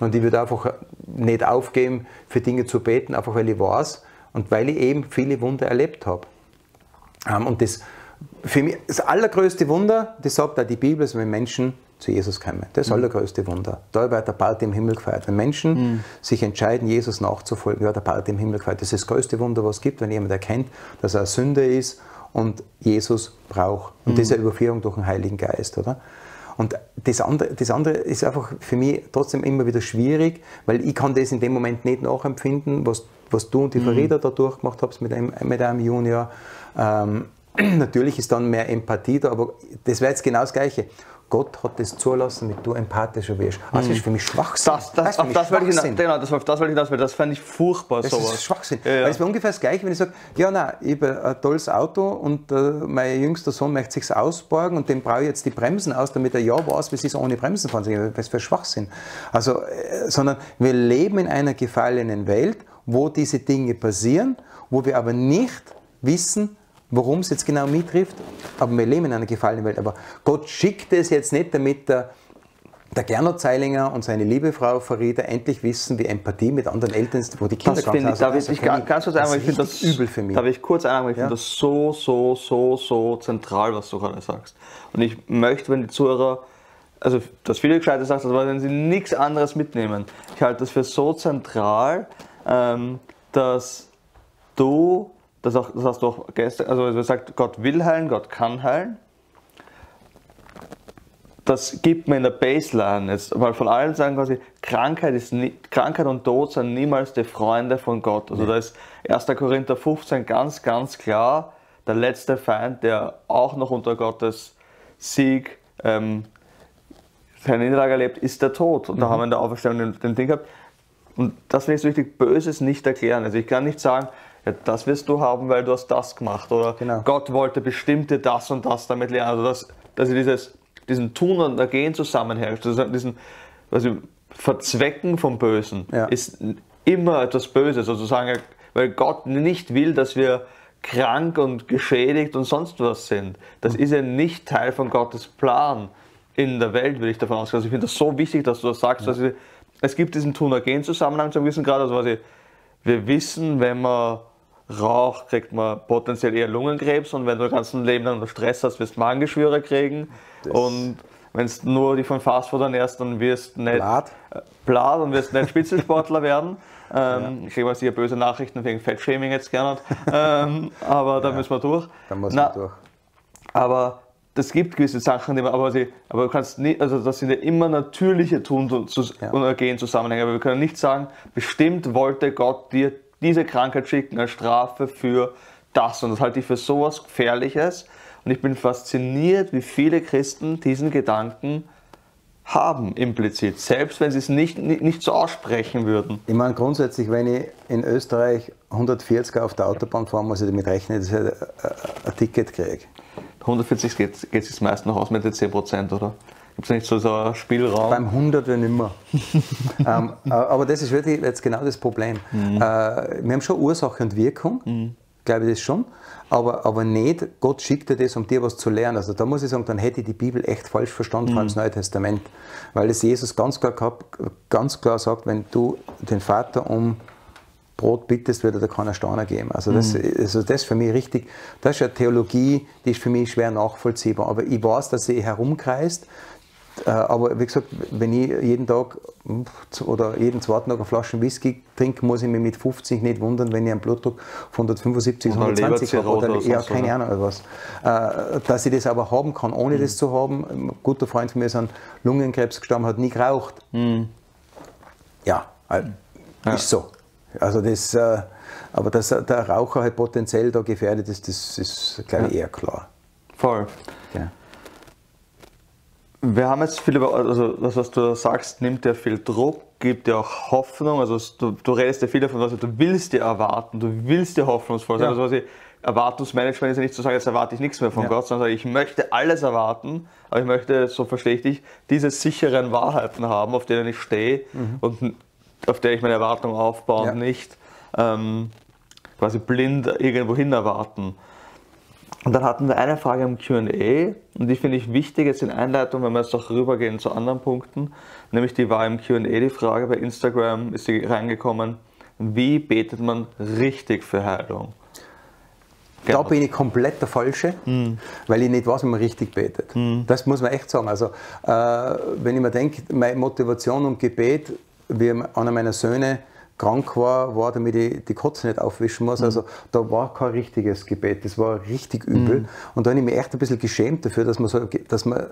Und ich würde einfach nicht aufgeben, für Dinge zu beten, einfach weil ich weiß und weil ich eben viele Wunder erlebt habe. Ähm, und das, für mich, das allergrößte Wunder, das sagt auch die Bibel, ist, wenn Menschen zu Jesus kommen. Das mhm. allergrößte Wunder. Da wird der Bald im Himmel gefeiert. Wenn Menschen mhm. sich entscheiden, Jesus nachzufolgen, wird der Bald im Himmel gefeiert. Das ist das größte Wunder, was es gibt, wenn jemand erkennt, dass er ein Sünder ist und Jesus braucht. Und mhm. das ist eine Überführung durch den Heiligen Geist, oder? Und das andere, das andere ist einfach für mich trotzdem immer wieder schwierig, weil ich kann das in dem Moment nicht nachempfinden, was, was du und die mhm. Verräter da durchgemacht habt mit einem, mit einem Junior. Ähm, natürlich ist dann mehr Empathie da, aber das wäre jetzt genau das Gleiche. Gott hat das zulassen, damit du empathischer wirst. Also das ist für mich Schwachsinn. Das, das, das, das wollte ich hinaus, genau, das, das wollte ich hinaus, weil das fand ich furchtbar. Das sowas. ist Schwachsinn. Ja, ja. Weil es wäre ungefähr das Gleiche, wenn ich sage, ja, nein, ich habe ein tolles Auto und äh, mein jüngster Sohn möchte sich ausborgen und dem brauche ich jetzt die Bremsen aus, damit er ja weiß, wie es ist, ohne Bremsen fahren können. Was für Schwachsinn. Also, äh, sondern wir leben in einer gefallenen Welt, wo diese Dinge passieren, wo wir aber nicht wissen, worum es jetzt genau mittrifft, aber wir leben in einer gefallenen Welt. Aber Gott schickt es jetzt nicht, damit der, der Gernot Zeilinger und seine liebe Frau Farida endlich wissen, wie Empathie mit anderen Eltern ist, wo die Kinder das finde ich, darf ich, ganz, ganz kurz einmal, ich finde das übel für mich. Darf ich kurz einmal, ich ja? finde das so, so, so, so zentral, was du gerade sagst. Und ich möchte, wenn die Zuhörer, also dass viele Gescheite sagst, aber wenn sie nichts anderes mitnehmen, ich halte das für so zentral, ähm, dass du das, auch, das hast du auch gestern, also er sagt, Gott will heilen, Gott kann heilen. Das gibt mir in der Baseline jetzt, weil von allen sagen quasi, Krankheit, ist nie, Krankheit und Tod sind niemals die Freunde von Gott. Also da ist 1. Korinther 15 ganz, ganz klar, der letzte Feind, der auch noch unter Gottes Sieg ähm, seine Niederlage erlebt, ist der Tod. Und mhm. da haben wir in der Auferstehung den, den Ding gehabt. Und das finde ich so wichtig, Böses nicht erklären. Also ich kann nicht sagen, ja, das wirst du haben, weil du hast das gemacht. Oder genau. Gott wollte bestimmte das und das damit lernen. Also dass, dass ich dieses, diesen Tun und Ergehen zusammenherrscht, also diesen also Verzwecken vom Bösen ja. ist immer etwas Böses, sozusagen, weil Gott nicht will, dass wir krank und geschädigt und sonst was sind. Das ist ja nicht Teil von Gottes Plan in der Welt, will ich davon ausgehen. Also ich finde das so wichtig, dass du das sagst. Ja. Also es gibt diesen Tun-Ergehen-Zusammenhang zu wissen, gerade also was wir wissen, wenn man raucht, kriegt man potenziell eher Lungenkrebs und wenn du das ganze Leben lang Stress hast, wirst du Magengeschwüre kriegen. Das und wenn du nur die von Fastfood ernährst, dann wirst du nicht Blatt, Blatt und wirst nicht Spitzensportler werden. Ähm, ja. Ich kriege mal sicher böse Nachrichten wegen Fettshaming jetzt gerne. Ähm, aber da ja, müssen wir durch. Da muss man durch. Aber das gibt gewisse Sachen, die man, aber, sie, aber du kannst nicht, also das sind ja immer natürliche Tun und, ja. und Ergehen Zusammenhänge. Aber wir können nicht sagen, bestimmt wollte Gott dir diese Krankheit schicken als Strafe für das und das halte ich für sowas Gefährliches. Und ich bin fasziniert, wie viele Christen diesen Gedanken haben, implizit, selbst wenn sie es nicht, nicht, nicht so aussprechen würden. Ich meine, grundsätzlich, wenn ich in Österreich 140 auf der Autobahn fahre, muss ich damit rechnen, dass ich ein, ein Ticket kriege. 140 geht, geht es meist noch aus mit den 10%, oder? Gibt es nicht so, so einen Spielraum? Beim 100 wenn immer. ähm, aber das ist wirklich jetzt genau das Problem. Mhm. Äh, wir haben schon Ursache und Wirkung, mhm. glaube ich das schon, aber, aber nicht, Gott schickt dir das, um dir was zu lernen. Also da muss ich sagen, dann hätte ich die Bibel echt falsch verstanden, mhm. vor allem das Neue Testament. Weil es Jesus ganz klar, gehabt, ganz klar sagt, wenn du den Vater um Brot bittest, wird er dir keiner Steiner geben. Also das, mhm. also das ist für mich richtig, das ist eine Theologie, die ist für mich schwer nachvollziehbar. Aber ich weiß, dass sie herumkreist, äh, aber wie gesagt, wenn ich jeden Tag oder jeden zweiten Tag eine Flasche Whisky trinke, muss ich mich mit 50 nicht wundern, wenn ich einen Blutdruck von 175 bis 120 habe. Oder, ja, keine Ahnung was. Äh, dass ich das aber haben kann, ohne mhm. das zu haben. Ein guter Freund von mir ist an Lungenkrebs gestorben, hat nie geraucht. Mhm. Ja, äh, ja, ist so. Also das, aber dass der Raucher halt potenziell da gefährdet ist, das ist, glaube ich, eher klar. Voll. Ja. Wir haben jetzt viel über, also das, was du sagst, nimmt dir viel Druck, gibt dir auch Hoffnung. Also du, du redest ja viel davon, also du willst dir erwarten, du willst dir hoffnungsvoll sein. Ja. Also Erwartungsmanagement ist ja nicht zu sagen, jetzt erwarte ich nichts mehr von ja. Gott, sondern ich möchte alles erwarten, aber ich möchte, so verstehe ich dich, diese sicheren Wahrheiten haben, auf denen ich stehe mhm. und auf der ich meine Erwartung aufbaue ja. und nicht ähm, quasi blind irgendwo hin erwarten. Und dann hatten wir eine Frage im QA und die finde ich wichtig jetzt in Einleitung, wenn wir jetzt auch rübergehen zu anderen Punkten. Nämlich die war im QA die Frage bei Instagram, ist sie reingekommen, wie betet man richtig für Heilung? Da bin ich komplett der Falsche, mhm. weil ich nicht weiß, wie man richtig betet. Mhm. Das muss man echt sagen. Also, äh, wenn ich mir denke, meine Motivation und Gebet, wie einer meiner Söhne krank war, war, damit ich die Kotze nicht aufwischen muss. Mhm. Also da war kein richtiges Gebet, das war richtig übel. Mhm. Und da habe ich mich echt ein bisschen geschämt dafür, dass man, so, dass man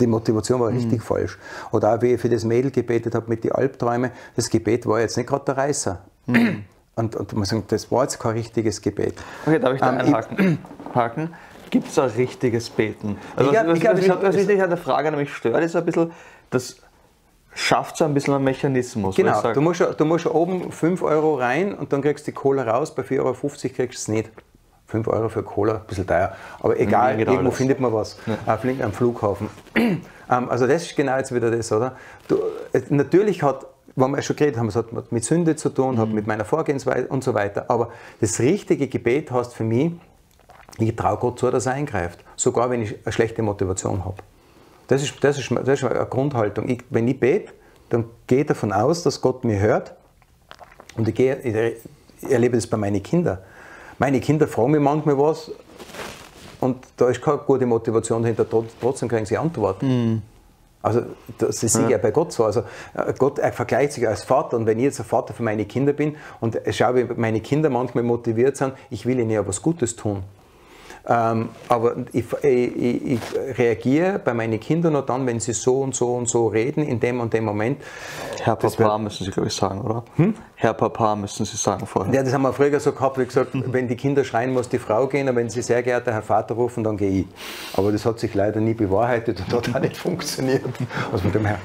die Motivation war richtig mhm. falsch. Oder auch wie ich für das Mädel gebetet habe mit den Albträumen, das Gebet war jetzt nicht gerade der Reißer. Mhm. Und, und man sagt, das war jetzt kein richtiges Gebet. Okay, darf ich da ähm, einhaken? Haken? Gibt es ein richtiges Beten? Also, ich, was, was, ich, was, was, was mich an der Frage nämlich stört, ist ein bisschen, dass schafft so ein bisschen einen Mechanismus. Genau, du musst, du musst oben 5 Euro rein und dann kriegst du die Cola raus, bei 4,50 Euro kriegst du es nicht. 5 Euro für Cola, ein bisschen teuer. Aber egal, irgendwo alles. findet man was. Ja. Äh, am Flughafen. ähm, also das ist genau jetzt wieder das, oder? Du, äh, natürlich hat, wenn wir schon geredet haben, es hat mit Sünde zu tun, mhm. hat mit meiner Vorgehensweise und so weiter. Aber das richtige Gebet heißt für mich, ich traue Gott zu, dass er eingreift. Sogar wenn ich eine schlechte Motivation habe. Das ist, das ist, das ist eine Grundhaltung. Ich, wenn ich bete, dann gehe ich davon aus, dass Gott mir hört. Und ich, gehe, ich erlebe das bei meinen Kindern. Meine Kinder fragen mich manchmal was und da ist keine gute Motivation dahinter, trotzdem kriegen sie Antworten. Mm. Also das ist ja. ja bei Gott so. Also äh, Gott er vergleicht sich als Vater und wenn ich jetzt ein Vater für meine Kinder bin und schaue, wie meine Kinder manchmal motiviert sind, ich will ihnen ja was Gutes tun. Ähm, aber ich, ich, ich, reagiere bei meinen Kindern nur dann, wenn sie so und so und so reden, in dem und dem Moment. Herr Papa müssen Sie, glaube ich, sagen, oder? Hm? Herr Papa müssen Sie sagen vorher. Ja, das haben wir früher so gehabt, wie gesagt, wenn die Kinder schreien, muss die Frau gehen, und wenn sie sehr geehrter Herr Vater rufen, dann gehe ich. Aber das hat sich leider nie bewahrheitet und hat auch nicht funktioniert. Also mit dem Herrn.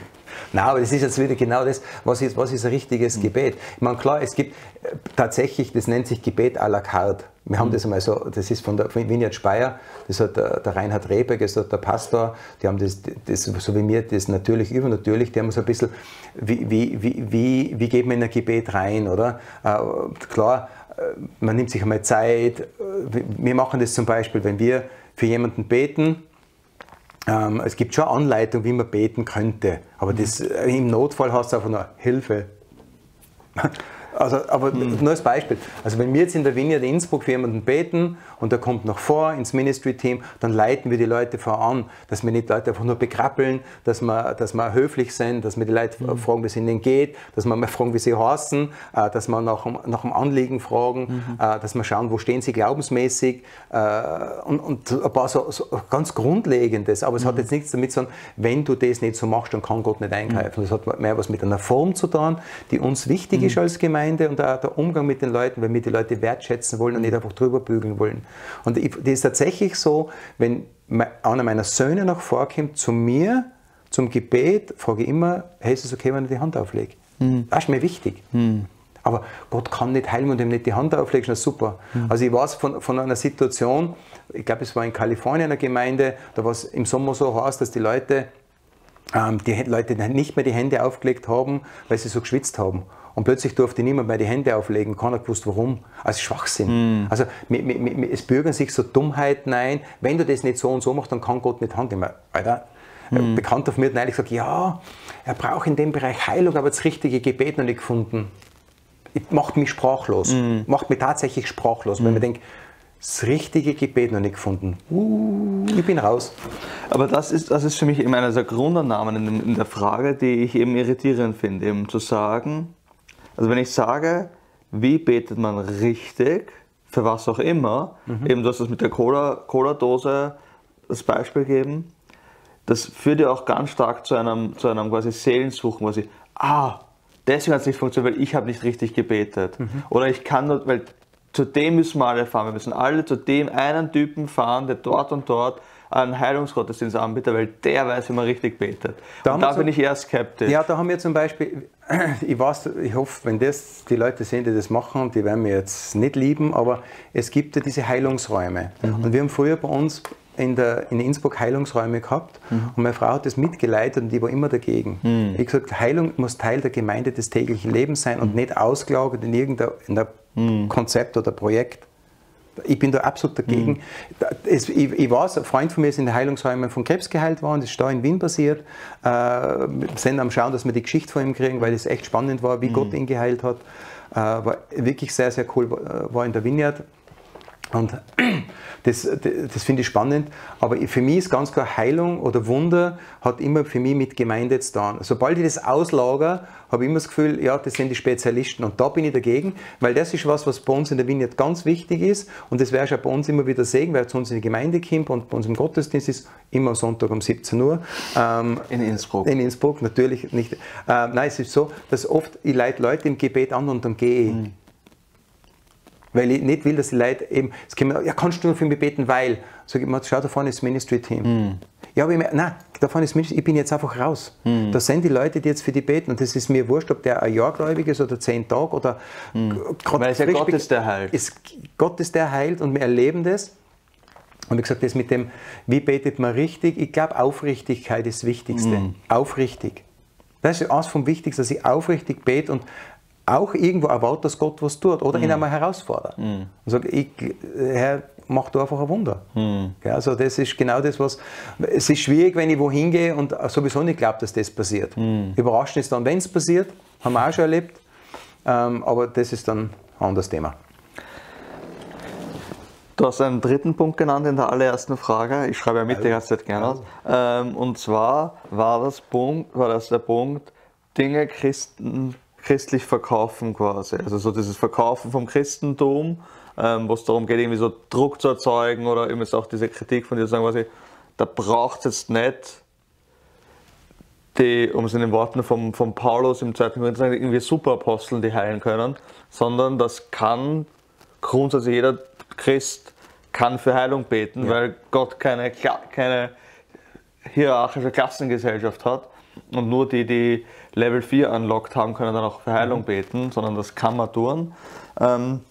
Nein, aber das ist jetzt wieder genau das, was ist, was ist ein richtiges mhm. Gebet. Ich meine, klar, es gibt äh, tatsächlich, das nennt sich Gebet à la carte. Wir haben mhm. das einmal so, das ist von der Vineyard Speyer, das hat der, der Reinhard Rehberg, das hat der Pastor, die haben das, das, so wie mir, das natürlich übernatürlich, die haben so ein bisschen, wie, wie, wie, wie, wie geht man in ein Gebet rein, oder? Äh, klar, äh, man nimmt sich einmal Zeit. Wir machen das zum Beispiel, wenn wir für jemanden beten, ähm, es gibt schon Anleitungen, wie man beten könnte, aber das, äh, im Notfall hast du einfach nur Hilfe. Also, aber mhm. nur als Beispiel. Also wenn wir jetzt in der Vineyard Innsbruck für jemanden beten und der kommt noch vor ins Ministry-Team, dann leiten wir die Leute voran, dass wir nicht Leute einfach nur bekrabbeln, dass wir, dass wir höflich sind, dass wir die Leute mhm. fragen, wie es ihnen geht, dass wir mal fragen, wie sie heißen, äh, dass wir nach, nach dem Anliegen fragen, mhm. Äh, dass wir schauen, wo stehen sie glaubensmäßig äh, und, und ein paar so, so ganz Grundlegendes. Aber es hat mhm. jetzt nichts damit zu tun, wenn du das nicht so machst, dann kann Gott nicht eingreifen. Das hat mehr was mit einer Form zu tun, die uns wichtig ist mhm. als Gemeinde Gemeinde und auch der Umgang mit den Leuten, weil wir die Leute wertschätzen wollen und nicht einfach drüber bügeln wollen. Und das ist tatsächlich so, wenn einer meiner Söhne noch vorkommt zu mir, zum Gebet, frage ich immer, hey, ist es okay, wenn ich die Hand auflege? Mhm. Das ist mir wichtig. Mhm. Aber Gott kann nicht heilen, wenn du ihm nicht die Hand auflegst, na super. Mhm. Also ich weiß von, von einer Situation, ich glaube, es war in Kalifornien eine Gemeinde, da war es im Sommer so heiß, dass die Leute, ähm, die Leute nicht mehr die Hände aufgelegt haben, weil sie so geschwitzt haben. Und plötzlich durfte niemand mehr die Hände auflegen, keiner gewusst warum. Also Schwachsinn. Mm. Also es bürgern sich so Dummheiten ein, wenn du das nicht so und so machst, dann kann Gott nicht handeln. Alter, mm. ein Bekannter von mir hat neulich gesagt, ja, er braucht in dem Bereich Heilung, aber das richtige Gebet noch nicht gefunden. Macht mich sprachlos. Mm. Macht mich tatsächlich sprachlos, weil man denkt, das richtige Gebet noch nicht gefunden. Uh, ich bin raus. Aber das ist, das ist für mich eben einer der Grundannahmen in, in der Frage, die ich eben irritierend finde, eben zu sagen, also wenn ich sage, wie betet man richtig, für was auch immer, mhm. eben du hast das mit der Cola-Dose das Beispiel geben, das führt ja auch ganz stark zu einem, zu einem quasi Seelensuchen, wo sie, ah, deswegen hat es nicht funktioniert, weil ich habe nicht richtig gebetet. Mhm. Oder ich kann nur, weil zu dem müssen wir alle fahren. Wir müssen alle zu dem einen Typen fahren, der dort und dort einen Heilungsgottesdienst anbietet, weil der weiß, wie man richtig betet. Da, und da bin ich eher skeptisch. Ja, da haben wir zum Beispiel, ich weiß, ich hoffe, wenn das die Leute sehen, die das machen, die werden mir jetzt nicht lieben, aber es gibt ja diese Heilungsräume. Mhm. Und wir haben früher bei uns in, der, in Innsbruck Heilungsräume gehabt mhm. und meine Frau hat das mitgeleitet und die war immer dagegen. Mhm. Ich habe gesagt, Heilung muss Teil der Gemeinde des täglichen Lebens sein und mhm. nicht ausgelagert in irgendein mhm. Konzept oder Projekt. Ich bin da absolut dagegen. Mhm. Es, ich, ich, weiß, ein Freund von mir ist in den Heilungsräumen von Krebs geheilt worden, das ist da in Wien passiert. Äh, wir sind am Schauen, dass wir die Geschichte von ihm kriegen, weil es echt spannend war, wie mhm. Gott ihn geheilt hat. Äh, war wirklich sehr, sehr cool, war in der Vineyard. Und das, das finde ich spannend. Aber für mich ist ganz klar, Heilung oder Wunder hat immer für mich mit Gemeinde zu tun. Sobald ich das auslager, habe ich immer das Gefühl, ja, das sind die Spezialisten. Und da bin ich dagegen, weil das ist was, was bei uns in der Vineyard ganz wichtig ist. Und das wäre schon bei uns immer wieder Segen, weil zu uns in die Gemeinde kommt und bei uns im Gottesdienst ist immer Sonntag um 17 Uhr. Ähm, in Innsbruck. In Innsbruck, natürlich nicht. Ähm, nein, es ist so, dass oft ich leite Leute im Gebet an und dann gehe ich. Mhm. Weil ich nicht will, dass die Leute eben, es kommen, ja, kannst du nur für mich beten, weil, sag ich mal, schau, da vorne ist das Ministry-Team. Mm. Ja, aber ich, nein, da vorne ist Ministry, ich bin jetzt einfach raus. Mm. Das sind die Leute, die jetzt für die beten und das ist mir wurscht, ob der ein Jahr gläubig ist oder zehn Tage oder mm. Weil es ja Gott ist, der heilt. Ist, Gott ist der heilt und wir erleben das. Und wie gesagt, das mit dem, wie betet man richtig, ich glaube, Aufrichtigkeit ist das Wichtigste. Mm. Aufrichtig. Das ist eines vom Wichtigsten, dass ich aufrichtig bete und auch irgendwo erwartet, dass Gott was tut oder mm. ihn einmal herausfordert. Mm. Und sagt, ich, Herr, mach du einfach ein Wunder. Ja, also das ist genau das, was... Es ist schwierig, wenn ich wohin gehe und sowieso nicht glaube, dass das passiert. Mm. Überrascht ist dann, wenn es passiert, haben wir auch schon erlebt, ähm, aber das ist dann ein anderes Thema. Du hast einen dritten Punkt genannt in der allerersten Frage. Ich schreibe ja mit die ganze Zeit gerne aus. Ähm, und zwar war das, Punkt, war das der Punkt, Dinge Christen christlich verkaufen quasi. Also so dieses Verkaufen vom Christentum, ähm, wo es darum geht, irgendwie so Druck zu erzeugen oder eben jetzt auch diese Kritik von dir zu sagen, quasi, da braucht es jetzt nicht die, um es in den Worten von, von Paulus im zweiten Korinther zu sagen, irgendwie Superaposteln, die heilen können, sondern das kann grundsätzlich jeder Christ kann für Heilung beten, ja. weil Gott keine, keine hierarchische Klassengesellschaft hat und nur die, die Level 4 unlocked haben, können dann auch für Heilung mhm. beten, sondern das kann man tun. Ähm,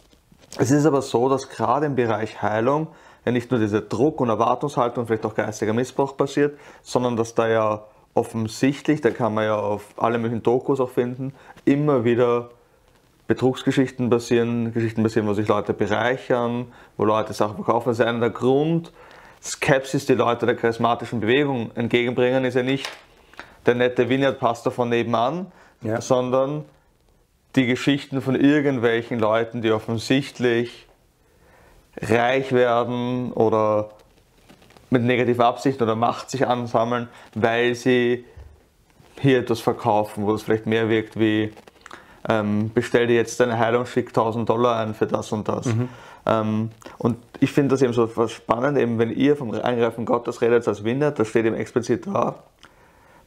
es ist aber so, dass gerade im Bereich Heilung ja nicht nur dieser Druck und Erwartungshaltung, vielleicht auch geistiger Missbrauch passiert, sondern dass da ja offensichtlich, da kann man ja auf alle möglichen Dokus auch finden, immer wieder Betrugsgeschichten passieren, Geschichten passieren, wo sich Leute bereichern, wo Leute Sachen verkaufen. Das ist einer der Grund, Skepsis, die Leute der charismatischen Bewegung entgegenbringen, ist ja nicht, der nette Vineyard-Pastor von nebenan, ja. sondern die Geschichten von irgendwelchen Leuten, die offensichtlich reich werden oder mit negativer Absicht oder Macht sich ansammeln, weil sie hier etwas verkaufen, wo es vielleicht mehr wirkt wie ähm, bestell dir jetzt deine Heilung, schick 1000 Dollar ein für das und das. Mhm. Ähm, und ich finde das eben so spannend, eben wenn ihr vom Eingreifen Gottes redet als Vineyard, das steht eben explizit da,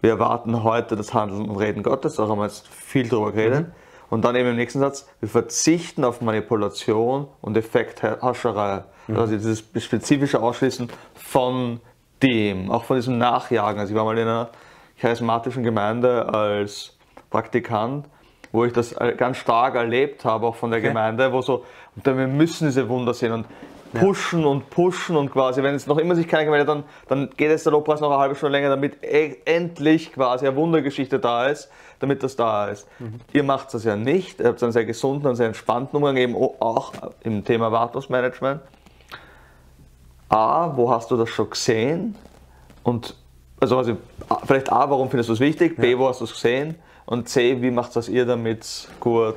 wir erwarten heute das Handeln und Reden Gottes, da haben wir jetzt viel drüber geredet. Mhm. Und dann eben im nächsten Satz, wir verzichten auf Manipulation und Effekthascherei. Mhm. Also dieses spezifische Ausschließen von dem, auch von diesem Nachjagen. Also ich war mal in einer charismatischen Gemeinde als Praktikant, wo ich das ganz stark erlebt habe, auch von der okay. Gemeinde, wo so, wir müssen diese Wunder sehen und pushen ja. und pushen und quasi, wenn es noch immer sich keiner gemeldet hat, dann, dann geht jetzt der Lobpreis noch eine halbe Stunde länger, damit e endlich quasi eine Wundergeschichte da ist, damit das da ist. Mhm. Ihr macht das ja nicht, ihr habt einen sehr gesunden und sehr entspannten Umgang eben auch im Thema Wartungsmanagement. A, wo hast du das schon gesehen? Und also, also vielleicht A, warum findest du es wichtig? B, wo hast du es gesehen? Und C, wie macht das ihr damit gut,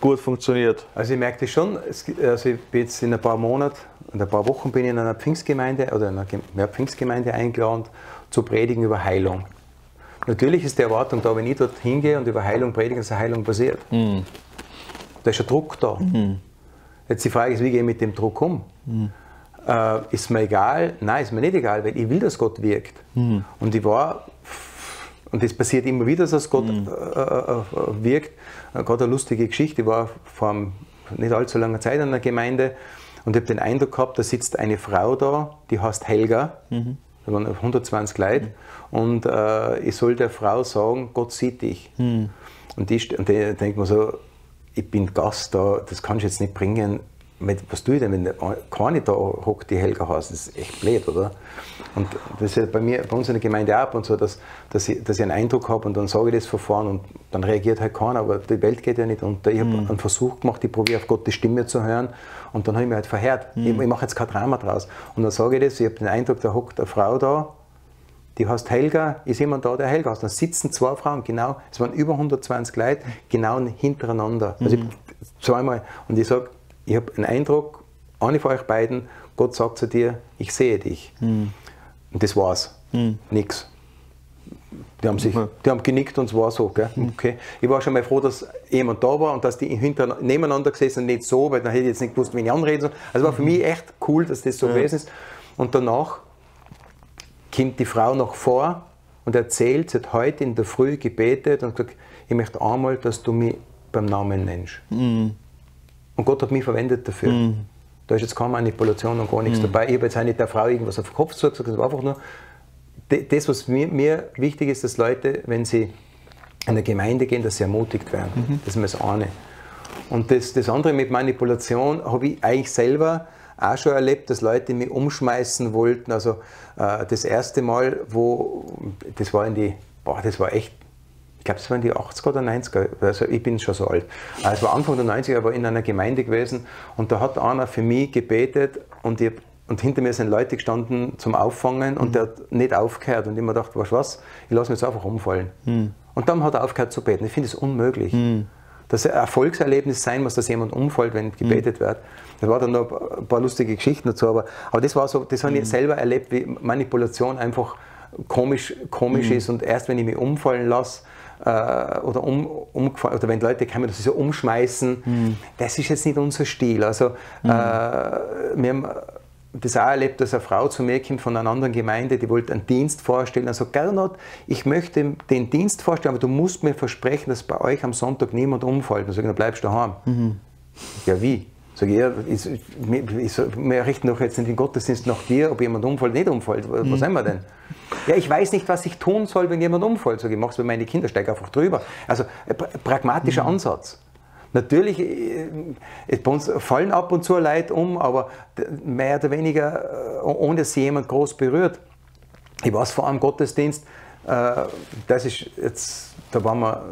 gut funktioniert? Also ich merke das schon, also ich bin jetzt in ein paar Monaten, in ein paar Wochen bin ich in einer Pfingstgemeinde oder in einer Pfingstgemeinde eingeladen zu predigen über Heilung. Natürlich ist die Erwartung da, wenn ich dort hingehe und über Heilung predige, dass eine Heilung passiert. Mhm. Da ist ein Druck da. Mhm. Jetzt die Frage ist, wie gehe ich mit dem Druck um? Mhm. Äh, ist mir egal? Nein, ist mir nicht egal, weil ich will, dass Gott wirkt. Mhm. Und ich war, und das passiert immer wieder, dass Gott mhm. äh, äh, wirkt. Gerade eine lustige Geschichte. Ich war vor nicht allzu langer Zeit in einer Gemeinde und ich habe den Eindruck gehabt, da sitzt eine Frau da, die heißt Helga. Mhm. Da waren 120 Leute. Mhm. Und äh, ich soll der Frau sagen, Gott sieht dich. Mhm. Und, die, und die denkt man so, ich bin Gast da, das kannst du jetzt nicht bringen was tue ich denn, wenn keine da hockt, die Helga Haus? Das ist echt blöd, oder? Und das ist ja bei mir, bei uns in der Gemeinde auch und so, dass, dass, ich, dass ich einen Eindruck habe und dann sage ich das Verfahren und dann reagiert halt keiner, aber die Welt geht ja nicht unter. Ich habe mhm. einen Versuch gemacht, ich probiere auf Gottes Stimme zu hören und dann habe ich mich halt verhört. Mhm. Ich, ich mache jetzt kein Drama draus. Und dann sage ich das, ich habe den Eindruck, da hockt eine Frau da, die heißt Helga, ist jemand da, der Helga heißt. Dann sitzen zwei Frauen, genau, es waren über 120 Leute, genau hintereinander. Also mhm. zweimal. Und ich sage, ich habe einen Eindruck, eine von euch beiden, Gott sagt zu dir, ich sehe dich. Mhm. Und das war's. Mhm. Nix. Die haben, sich, die haben genickt und es war so. Gell? Mhm. Okay. Ich war schon mal froh, dass jemand da war und dass die hinter, nebeneinander gesessen sind, nicht so, weil dann hätte ich jetzt nicht gewusst, wen ich anreden soll. Also war für mhm. mich echt cool, dass das so ja. gewesen ist. Und danach kommt die Frau noch vor und erzählt, sie hat heute in der Früh gebetet und gesagt, ich möchte einmal, dass du mich beim Namen nennst. Mhm. Und Gott hat mich verwendet dafür. Mhm. Da ist jetzt keine Manipulation und gar nichts mhm. dabei. Ich habe jetzt auch nicht der Frau irgendwas auf den Kopf zugesagt, es war einfach nur das, was mir, mir, wichtig ist, dass Leute, wenn sie in eine Gemeinde gehen, dass sie ermutigt werden. Mhm. Das ist mir das eine. Und das, das andere mit Manipulation habe ich eigentlich selber auch schon erlebt, dass Leute mich umschmeißen wollten. Also äh, das erste Mal, wo, das war in die, boah, das war echt glaube, es waren die 80er oder 90er, also ich bin schon so alt. Also es war Anfang der 90er, war in einer Gemeinde gewesen und da hat einer für mich gebetet und, ich, und hinter mir sind Leute gestanden zum Auffangen und mhm. der hat nicht aufgehört und ich mir gedacht, weißt du was, ich lasse mich jetzt einfach umfallen. Mhm. Und dann hat er aufgehört zu beten. Ich finde es unmöglich. Mhm. Dass ein Erfolgserlebnis sein muss, dass jemand umfällt, wenn gebetet mhm. wird. Da war dann noch ein paar lustige Geschichten dazu, aber, aber das war so, das habe ich mhm. selber erlebt, wie Manipulation einfach komisch, komisch mhm. ist und erst wenn ich mich umfallen lasse, äh, oder, um, um, oder wenn Leute kommen, dass sie so umschmeißen, mhm. das ist jetzt nicht unser Stil. Also mhm. äh, wir haben das auch erlebt, dass eine Frau zu mir kommt von einer anderen Gemeinde, die wollte einen Dienst vorstellen. Also Gernot, ich möchte den Dienst vorstellen, aber du musst mir versprechen, dass bei euch am Sonntag niemand umfällt. Dann sage ich, dann bleibst du daheim. Mhm. Ja, wie? Sag ich, ja, ich, ich, wir richten doch jetzt nicht den Gottesdienst nach dir, ob jemand umfällt, nicht umfällt. Was mhm. sind wir denn? Ja, ich weiß nicht, was ich tun soll, wenn jemand umfällt. Sag ich, mach's bei meinen Kindern, steig einfach drüber. Also pragmatischer mhm. Ansatz. Natürlich, äh, bei uns fallen ab und zu Leute um, aber mehr oder weniger, äh, ohne dass sie jemand groß berührt. Ich weiß vor allem Gottesdienst, äh, das ist jetzt, da waren wir,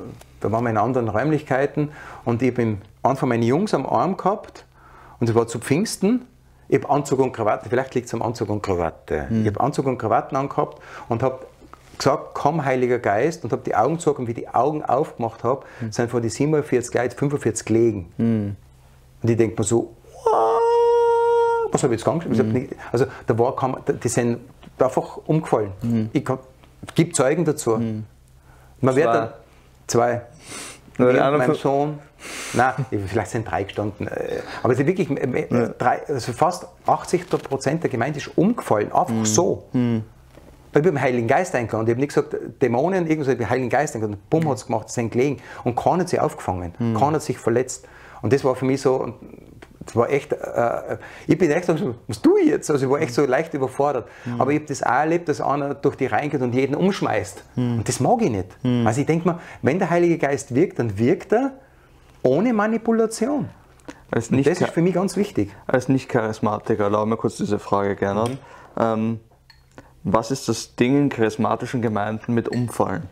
da waren wir in anderen Räumlichkeiten und ich habe am Anfang meine Jungs am Arm gehabt und es war zu Pfingsten. Ich habe Anzug und Krawatte, vielleicht liegt es am Anzug und Krawatte. Mhm. Ich habe Anzug und Krawatten angehabt und habe gesagt, komm Heiliger Geist und habe die Augen gezogen und wie die Augen aufgemacht habe, mhm. sind von den 47 Leuten 45 gelegen. Mhm. Und ich denke mir so, was habe ich jetzt gemacht? Mhm. Also da war, die sind einfach umgefallen. Mhm. Ich gibt Zeugen dazu. Mhm. Man zwei. wird dann zwei. mein Sohn Nein, vielleicht sind drei gestanden. Äh, aber es ist wirklich, drei, also fast 80 Prozent der Gemeinde ist umgefallen, einfach mhm. so. Mhm. Ich habe den Heiligen Geist eingeladen. Ich habe nicht gesagt, Dämonen, irgendwas, ich habe den Heiligen Geist eingeladen. Bumm hat es gemacht, sind gelegen. Und keiner hat sich aufgefangen, mhm. keiner hat sich verletzt. Und das war für mich so, das war echt, äh, ich bin echt so, was tue ich jetzt? Also ich war echt so leicht überfordert. Mhm. Aber ich habe das auch erlebt, dass einer durch die Reihen geht und jeden umschmeißt. Mhm. Und das mag ich nicht. Mhm. Also ich denke mal, wenn der Heilige Geist wirkt, dann wirkt er ohne Manipulation. Als nicht das ist für mich ganz wichtig. Als Nicht-Charismatiker, erlaube mir kurz diese Frage gerne. Mhm. Ähm, was ist das Ding in charismatischen Gemeinden mit Umfallen?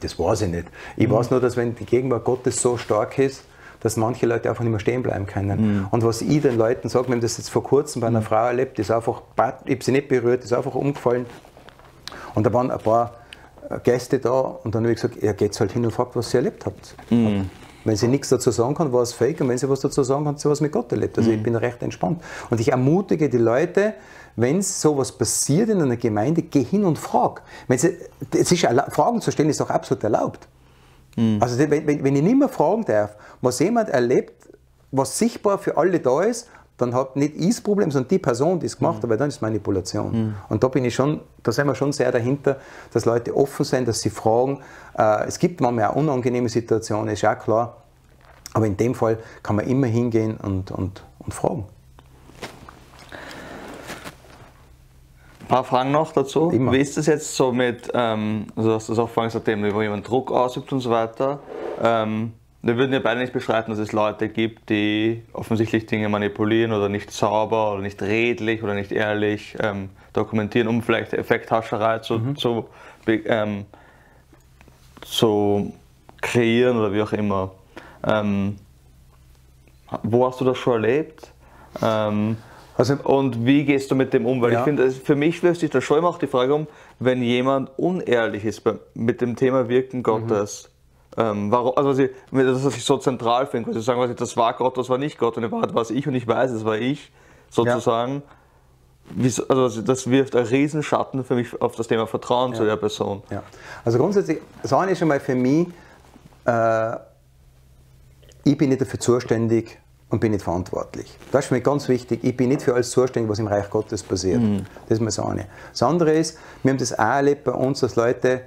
Das weiß ich nicht. Ich mhm. weiß nur, dass wenn die Gegenwart Gottes so stark ist, dass manche Leute einfach nicht mehr stehen bleiben können. Mhm. Und was ich den Leuten sage, wir haben das jetzt vor kurzem bei einer mhm. Frau erlebt, die ist einfach, ich habe sie nicht berührt, die ist einfach umgefallen. Und da waren ein paar Gäste da und dann habe ich gesagt, ja, geht's halt hin und fragt, was sie erlebt habt. Mhm. Wenn sie nichts dazu sagen kann, war es fake. Und wenn sie was dazu sagen kann, hat sie was mit Gott erlebt. Also mhm. ich bin recht entspannt. Und ich ermutige die Leute, wenn sowas passiert in einer Gemeinde, geh hin und frag. Wenn sie, es ist Fragen zu stellen ist doch absolut erlaubt. Mhm. Also wenn, wenn ich nicht mehr fragen darf, was jemand erlebt, was sichtbar für alle da ist, dann hat nicht ich das Problem, sondern die Person, die es gemacht hat, mhm. weil dann ist es Manipulation. Mhm. Und da bin ich schon, da sind wir schon sehr dahinter, dass Leute offen sind, dass sie fragen. Äh, es gibt manchmal auch unangenehme Situationen, ist ja klar. Aber in dem Fall kann man immer hingehen und, und, und fragen. Ein paar Fragen noch dazu. Immer. Wie ist das jetzt so mit, ähm, also hast du das auch vorhin gesagt, wo jemand Druck ausübt und so weiter? Ähm, wir würden ja beide nicht bestreiten, dass es Leute gibt, die offensichtlich Dinge manipulieren oder nicht sauber oder nicht redlich oder nicht ehrlich ähm, dokumentieren, um vielleicht Effekthascherei zu, mhm. zu, ähm, zu kreieren oder wie auch immer. Ähm, wo hast du das schon erlebt? Ähm, also, und wie gehst du mit dem um? Weil ja. ich finde, für mich löst sich da schon immer auch die Frage um, wenn jemand unehrlich ist mit dem Thema Wirken Gottes. Mhm ähm, warum, also sie, das, was ich so zentral finde, sie sagen, das war Gott, das war nicht Gott, und in Wahrheit war es ich und ich weiß, es war ich, sozusagen. Ja. also das wirft einen riesen Schatten für mich auf das Thema Vertrauen ja. zu der Person. Ja. Also grundsätzlich, das eine ist schon mal für mich, äh, ich bin nicht dafür zuständig und bin nicht verantwortlich. Das ist für mich ganz wichtig. Ich bin nicht für alles zuständig, was im Reich Gottes passiert. Mhm. Das ist mal das eine. Das andere ist, wir haben das auch erlebt bei uns, dass Leute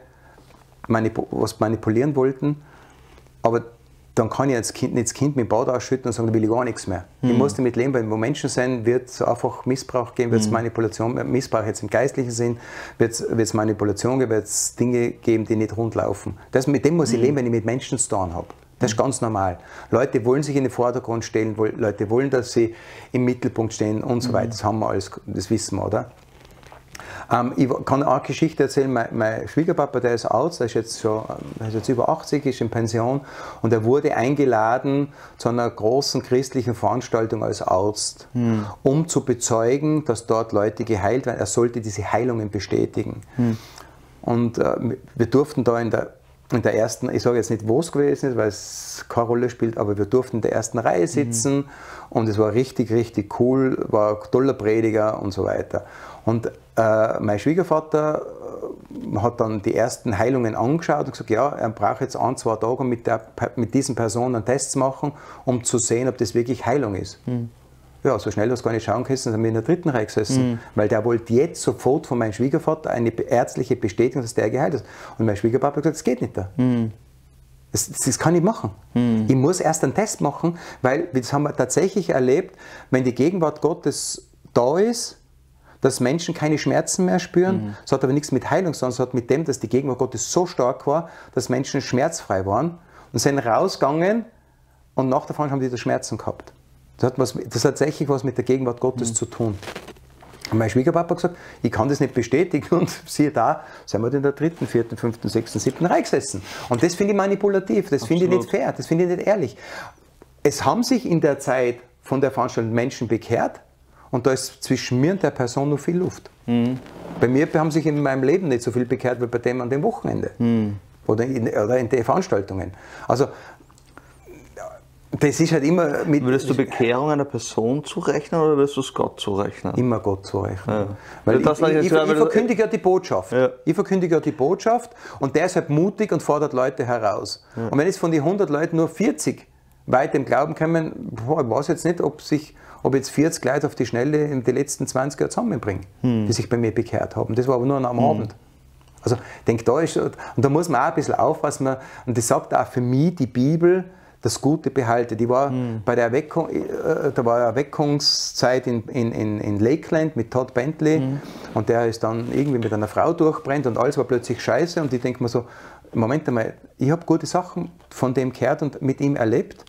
manip was manipulieren wollten, aber dann kann ich als Kind nicht das Kind mit dem Bad ausschütten und sagen, da will ich gar nichts mehr. Mhm. Ich muss damit leben, weil wo Menschen sind, wird es einfach Missbrauch geben, wird es mhm. Manipulation, Missbrauch jetzt im geistlichen Sinn, wird es Manipulation geben, wird es Dinge geben, die nicht rund laufen. Das, mit dem muss ich mhm. leben, wenn ich mit Menschen zu tun habe. Das ist ganz normal. Leute wollen sich in den Vordergrund stellen, Leute wollen, dass sie im Mittelpunkt stehen und so mhm. weiter. Das haben wir alles, das wissen wir, oder? Ähm, ich kann auch eine Geschichte erzählen. Mein, mein, Schwiegerpapa, der ist Arzt, der ist jetzt schon ist jetzt über 80, ist in Pension und er wurde eingeladen zu einer großen christlichen Veranstaltung als Arzt, hm. um zu bezeugen, dass dort Leute geheilt werden. Er sollte diese Heilungen bestätigen. Hm. Und äh, wir durften da in der in der ersten, ich sage jetzt nicht, wo es gewesen ist, weil es keine Rolle spielt, aber wir durften in der ersten Reihe sitzen mhm. und es war richtig, richtig cool, war ein toller Prediger und so weiter. Und äh, mein Schwiegervater äh, hat dann die ersten Heilungen angeschaut und gesagt, ja, er braucht jetzt ein, zwei Tage, mit, der, mit diesen Personen einen Test zu machen, um zu sehen, ob das wirklich Heilung ist. Mhm. Ja, so schnell, dass gar nicht schauen können, sind wir in der dritten Reihe gesessen, mhm. weil der wollte jetzt sofort von meinem Schwiegervater eine ärztliche Bestätigung, dass der geheilt ist. Und mein Schwiegerpapa hat gesagt, das geht nicht da. Mhm. Das, das, kann ich machen. Mhm. Ich muss erst einen Test machen, weil das haben wir tatsächlich erlebt, wenn die Gegenwart Gottes da ist, dass Menschen keine Schmerzen mehr spüren. Mhm. Das hat aber nichts mit Heilung, sondern es hat mit dem, dass die Gegenwart Gottes so stark war, dass Menschen schmerzfrei waren und sind rausgegangen und nach der Veranstaltung haben die da Schmerzen gehabt. Das hat, was, das hat tatsächlich was mit der Gegenwart Gottes mhm. zu tun. Und mein Schwiegerpapa hat gesagt, ich kann das nicht bestätigen und siehe da, sind wir in der dritten, vierten, fünften, sechsten, siebten Reihe gesessen. Und das finde ich manipulativ, das finde ich nicht fair, das finde ich nicht ehrlich. Es haben sich in der Zeit von der Veranstaltung Menschen bekehrt, und da ist zwischen mir und der Person noch viel Luft. Mhm. Bei mir haben sich in meinem Leben nicht so viel bekehrt wie bei dem an dem Wochenende. Mhm. Oder, in, oder in den Veranstaltungen. Also, das ist halt immer mit. Würdest du Bekehrung einer Person zurechnen oder würdest du es Gott zurechnen? Immer Gott zurechnen. Ja. Weil ich, ich, ich, ich, verkündige ja die Botschaft. Ja. Ich verkündige ja die Botschaft und der ist halt mutig und fordert Leute heraus. Ja. Und wenn jetzt von den 100 Leuten nur 40 weit im Glauben kommen, boah, ich weiß jetzt nicht, ob sich ob jetzt 40 Leute auf die Schnelle in die letzten 20 Jahre zusammenbringen, hm. die sich bei mir bekehrt haben. Das war aber nur am hm. Abend. Also ich denke, da ist, und da muss man auch ein bisschen aufpassen, und das sagt auch für mich die Bibel, das Gute behalte. Die war mhm. bei der Erweckung, äh, da war Erweckungszeit in, in, in, Lakeland mit Todd Bentley mhm. und der ist dann irgendwie mit einer Frau durchbrennt und alles war plötzlich scheiße und ich denke mir so, Moment einmal, ich habe gute Sachen von dem gehört und mit ihm erlebt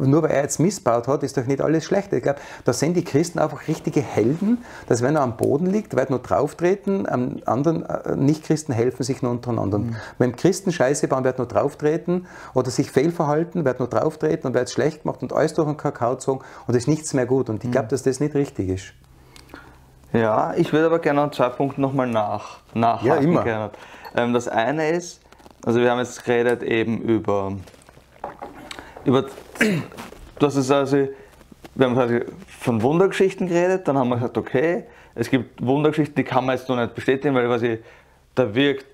nur weil er jetzt missbaut hat, ist doch nicht alles schlecht. Ich glaube, da sind die Christen einfach richtige Helden, dass wenn er am Boden liegt, wird nur drauftreten, anderen äh, Nicht-Christen helfen sich nur untereinander. Mhm. Wenn Christen Scheiße bauen, wird nur drauftreten oder sich fehlverhalten, wird nur drauftreten und wird schlecht gemacht und alles durch den Kakao gezogen und es ist nichts mehr gut. Und ich glaube, mhm. dass das nicht richtig ist. Ja, ich würde aber gerne an zwei Punkten nochmal nach, nachhaken. Ja, immer. Ähm, das eine ist, also wir haben jetzt geredet eben über über, das ist also, wir haben also von Wundergeschichten geredet, dann haben wir gesagt, okay, es gibt Wundergeschichten, die kann man jetzt noch nicht bestätigen, weil quasi da wirkt,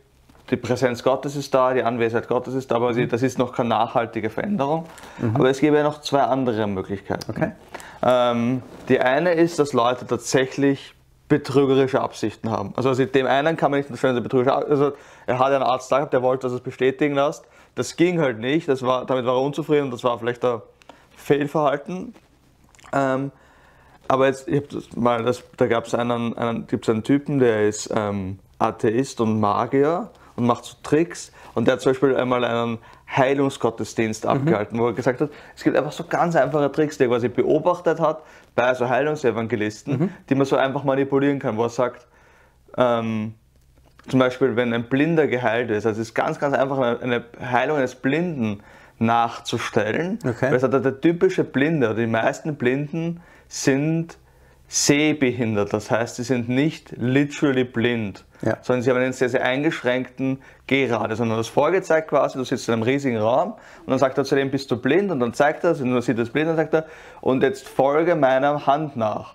die Präsenz Gottes ist da, die Anwesenheit Gottes ist da, aber mhm. das ist noch keine nachhaltige Veränderung. Mhm. Aber es gäbe ja noch zwei andere Möglichkeiten. Okay. Ähm, die eine ist, dass Leute tatsächlich betrügerische Absichten haben. Also, also dem einen kann man nicht unterstellen, dass er betrügerische Also er hat einen Arzt gehabt, der wollte, dass er es bestätigen lässt. Das ging halt nicht, das war, damit war er unzufrieden und das war vielleicht ein Fehlverhalten. Ähm, aber jetzt, ich das mal, das, da gab es einen, einen, gibt's einen Typen, der ist ähm, Atheist und Magier und macht so Tricks. Und der hat zum Beispiel einmal einen Heilungsgottesdienst mhm. abgehalten, wo er gesagt hat, es gibt einfach so ganz einfache Tricks, die er quasi beobachtet hat bei so Heilungsevangelisten, mhm. die man so einfach manipulieren kann, wo er sagt, ähm, zum Beispiel, wenn ein Blinder geheilt ist, also es ist ganz, ganz einfach, eine Heilung eines Blinden nachzustellen. Okay. Weil der, der typische Blinde, oder die meisten Blinden sind sehbehindert. Das heißt, sie sind nicht literally blind, ja. sondern sie haben einen sehr, sehr eingeschränkten Gehrade. Sondern das vorgezeigt quasi, du sitzt in einem riesigen Raum und dann sagt er zu dem, bist du blind? Und dann zeigt er es und dann sieht das blind und dann sagt er, und jetzt folge meiner Hand nach.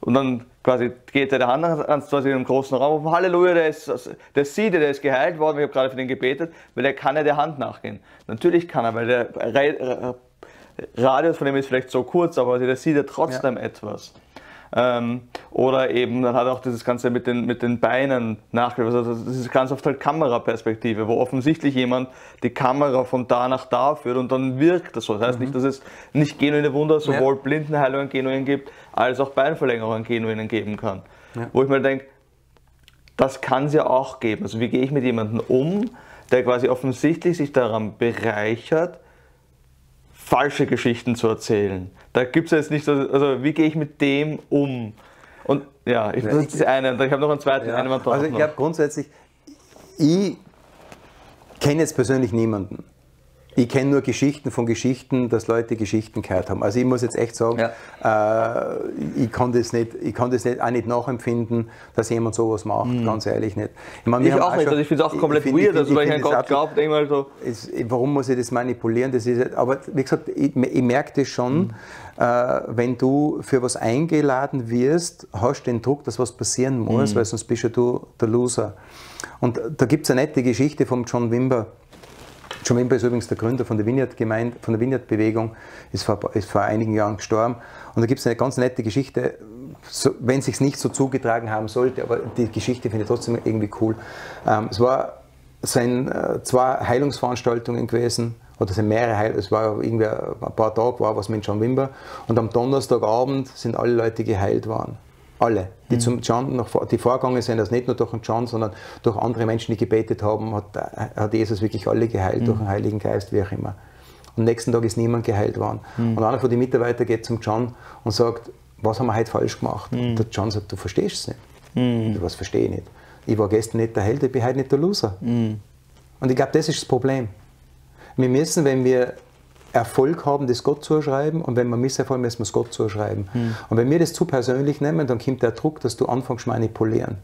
Und dann quasi geht er der Hand an, quasi in einem großen Raum, Halleluja, der, ist, der sieht, der ist geheilt worden, ich habe gerade für den gebetet, weil er kann ja der Hand nachgehen. Natürlich kann er, weil der Radius von dem ist vielleicht so kurz, aber der sieht ja trotzdem ja. etwas. Ähm, oder eben, dann hat er auch dieses Ganze mit den, mit den Beinen nachgedacht. Also das ist ganz oft halt Kameraperspektive, wo offensichtlich jemand die Kamera von da nach da führt und dann wirkt das so. Das heißt mhm. nicht, dass es nicht genuine Wunder, sowohl ja. Blindenheilungen genuin gibt, als auch Beinverlängerungen genuinen geben kann. Ja. Wo ich mir denke, das kann es ja auch geben. Also wie gehe ich mit jemandem um, der quasi offensichtlich sich daran bereichert, falsche Geschichten zu erzählen. Da gibt es jetzt nicht so, also wie gehe ich mit dem um? Und ja, ich, das ist das eine. Ich habe noch einen zweiten. Ja, einen also ich glaube grundsätzlich, ich kenne jetzt persönlich niemanden, ich kenne nur Geschichten von Geschichten, dass Leute Geschichten gehört haben. Also ich muss jetzt echt sagen, ja. äh, ich, kann das nicht, ich kann das nicht, auch nicht nachempfinden, dass jemand sowas macht, mhm. ganz ehrlich nicht. Ich, meine, ich auch, auch nicht, schon, also ich finde es auch komplett find, weird, also weil ich an Gott glaube, denke mal so. Ist, warum muss ich das manipulieren? Das ist, aber wie gesagt, ich, ich merke das schon, mhm. äh, wenn du für was eingeladen wirst, hast du den Druck, dass was passieren muss, mhm. weil sonst bist ja du der Loser. Und da gibt es eine nette Geschichte von John Wimber, John Wimber ist übrigens der Gründer von der Vineyard-Gemeinde, von der Vineyard-Bewegung, ist vor, ist vor einigen Jahren gestorben. Und da gibt es eine ganz nette Geschichte, so, wenn es sich nicht so zugetragen haben sollte, aber die Geschichte finde ich trotzdem irgendwie cool. Ähm, es war sein, äh, zwei Heilungsveranstaltungen gewesen, oder es sind mehrere Heil es war irgendwie ein paar Tage war was mit John Wimber und am Donnerstagabend sind alle Leute geheilt worden. Alle, die mhm. zum John noch, die vorgegangen sind, also nicht nur durch den John, sondern durch andere Menschen, die gebetet haben, hat, hat Jesus wirklich alle geheilt, mhm. durch den Heiligen Geist, wie auch immer. Am nächsten Tag ist niemand geheilt worden. Mhm. Und einer von den Mitarbeitern geht zum John und sagt, was haben wir heute falsch gemacht? Mhm. Und der John sagt, du verstehst es nicht. Mhm. Was verstehe ich nicht? Ich war gestern nicht der Held, ich bin heute nicht der Loser. Mhm. Und ich glaube, das ist das Problem. Wir müssen, wenn wir Erfolg haben, das Gott zuschreiben und wenn wir Misserfolg, müssen wir es Gott zuschreiben. Mhm. Und wenn wir das zu persönlich nehmen, dann kommt der Druck, dass du anfängst manipulieren.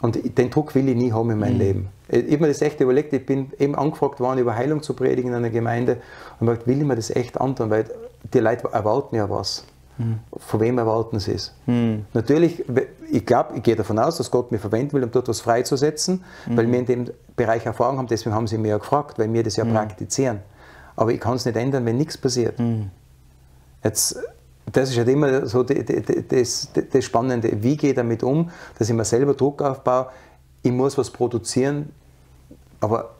Und den Druck will ich nie haben in meinem mhm. Leben. Ich habe mir das echt überlegt, ich bin eben angefragt worden, über Heilung zu predigen in einer Gemeinde und gesagt, will ich mir das echt antun, weil die Leute erwarten ja was. Mhm. Von wem erwarten sie es? Mhm. Natürlich, ich glaube, ich gehe davon aus, dass Gott mich verwenden will, um dort was freizusetzen, weil mhm. wir in dem Bereich Erfahrung haben, deswegen haben sie mich ja gefragt, weil wir das ja mhm. praktizieren aber ich kann es nicht ändern, wenn nichts passiert. Mhm. Jetzt, das ist halt immer so die, die, das, das, Spannende. Wie gehe ich damit um, dass ich mir selber Druck aufbaue? ich muss was produzieren, aber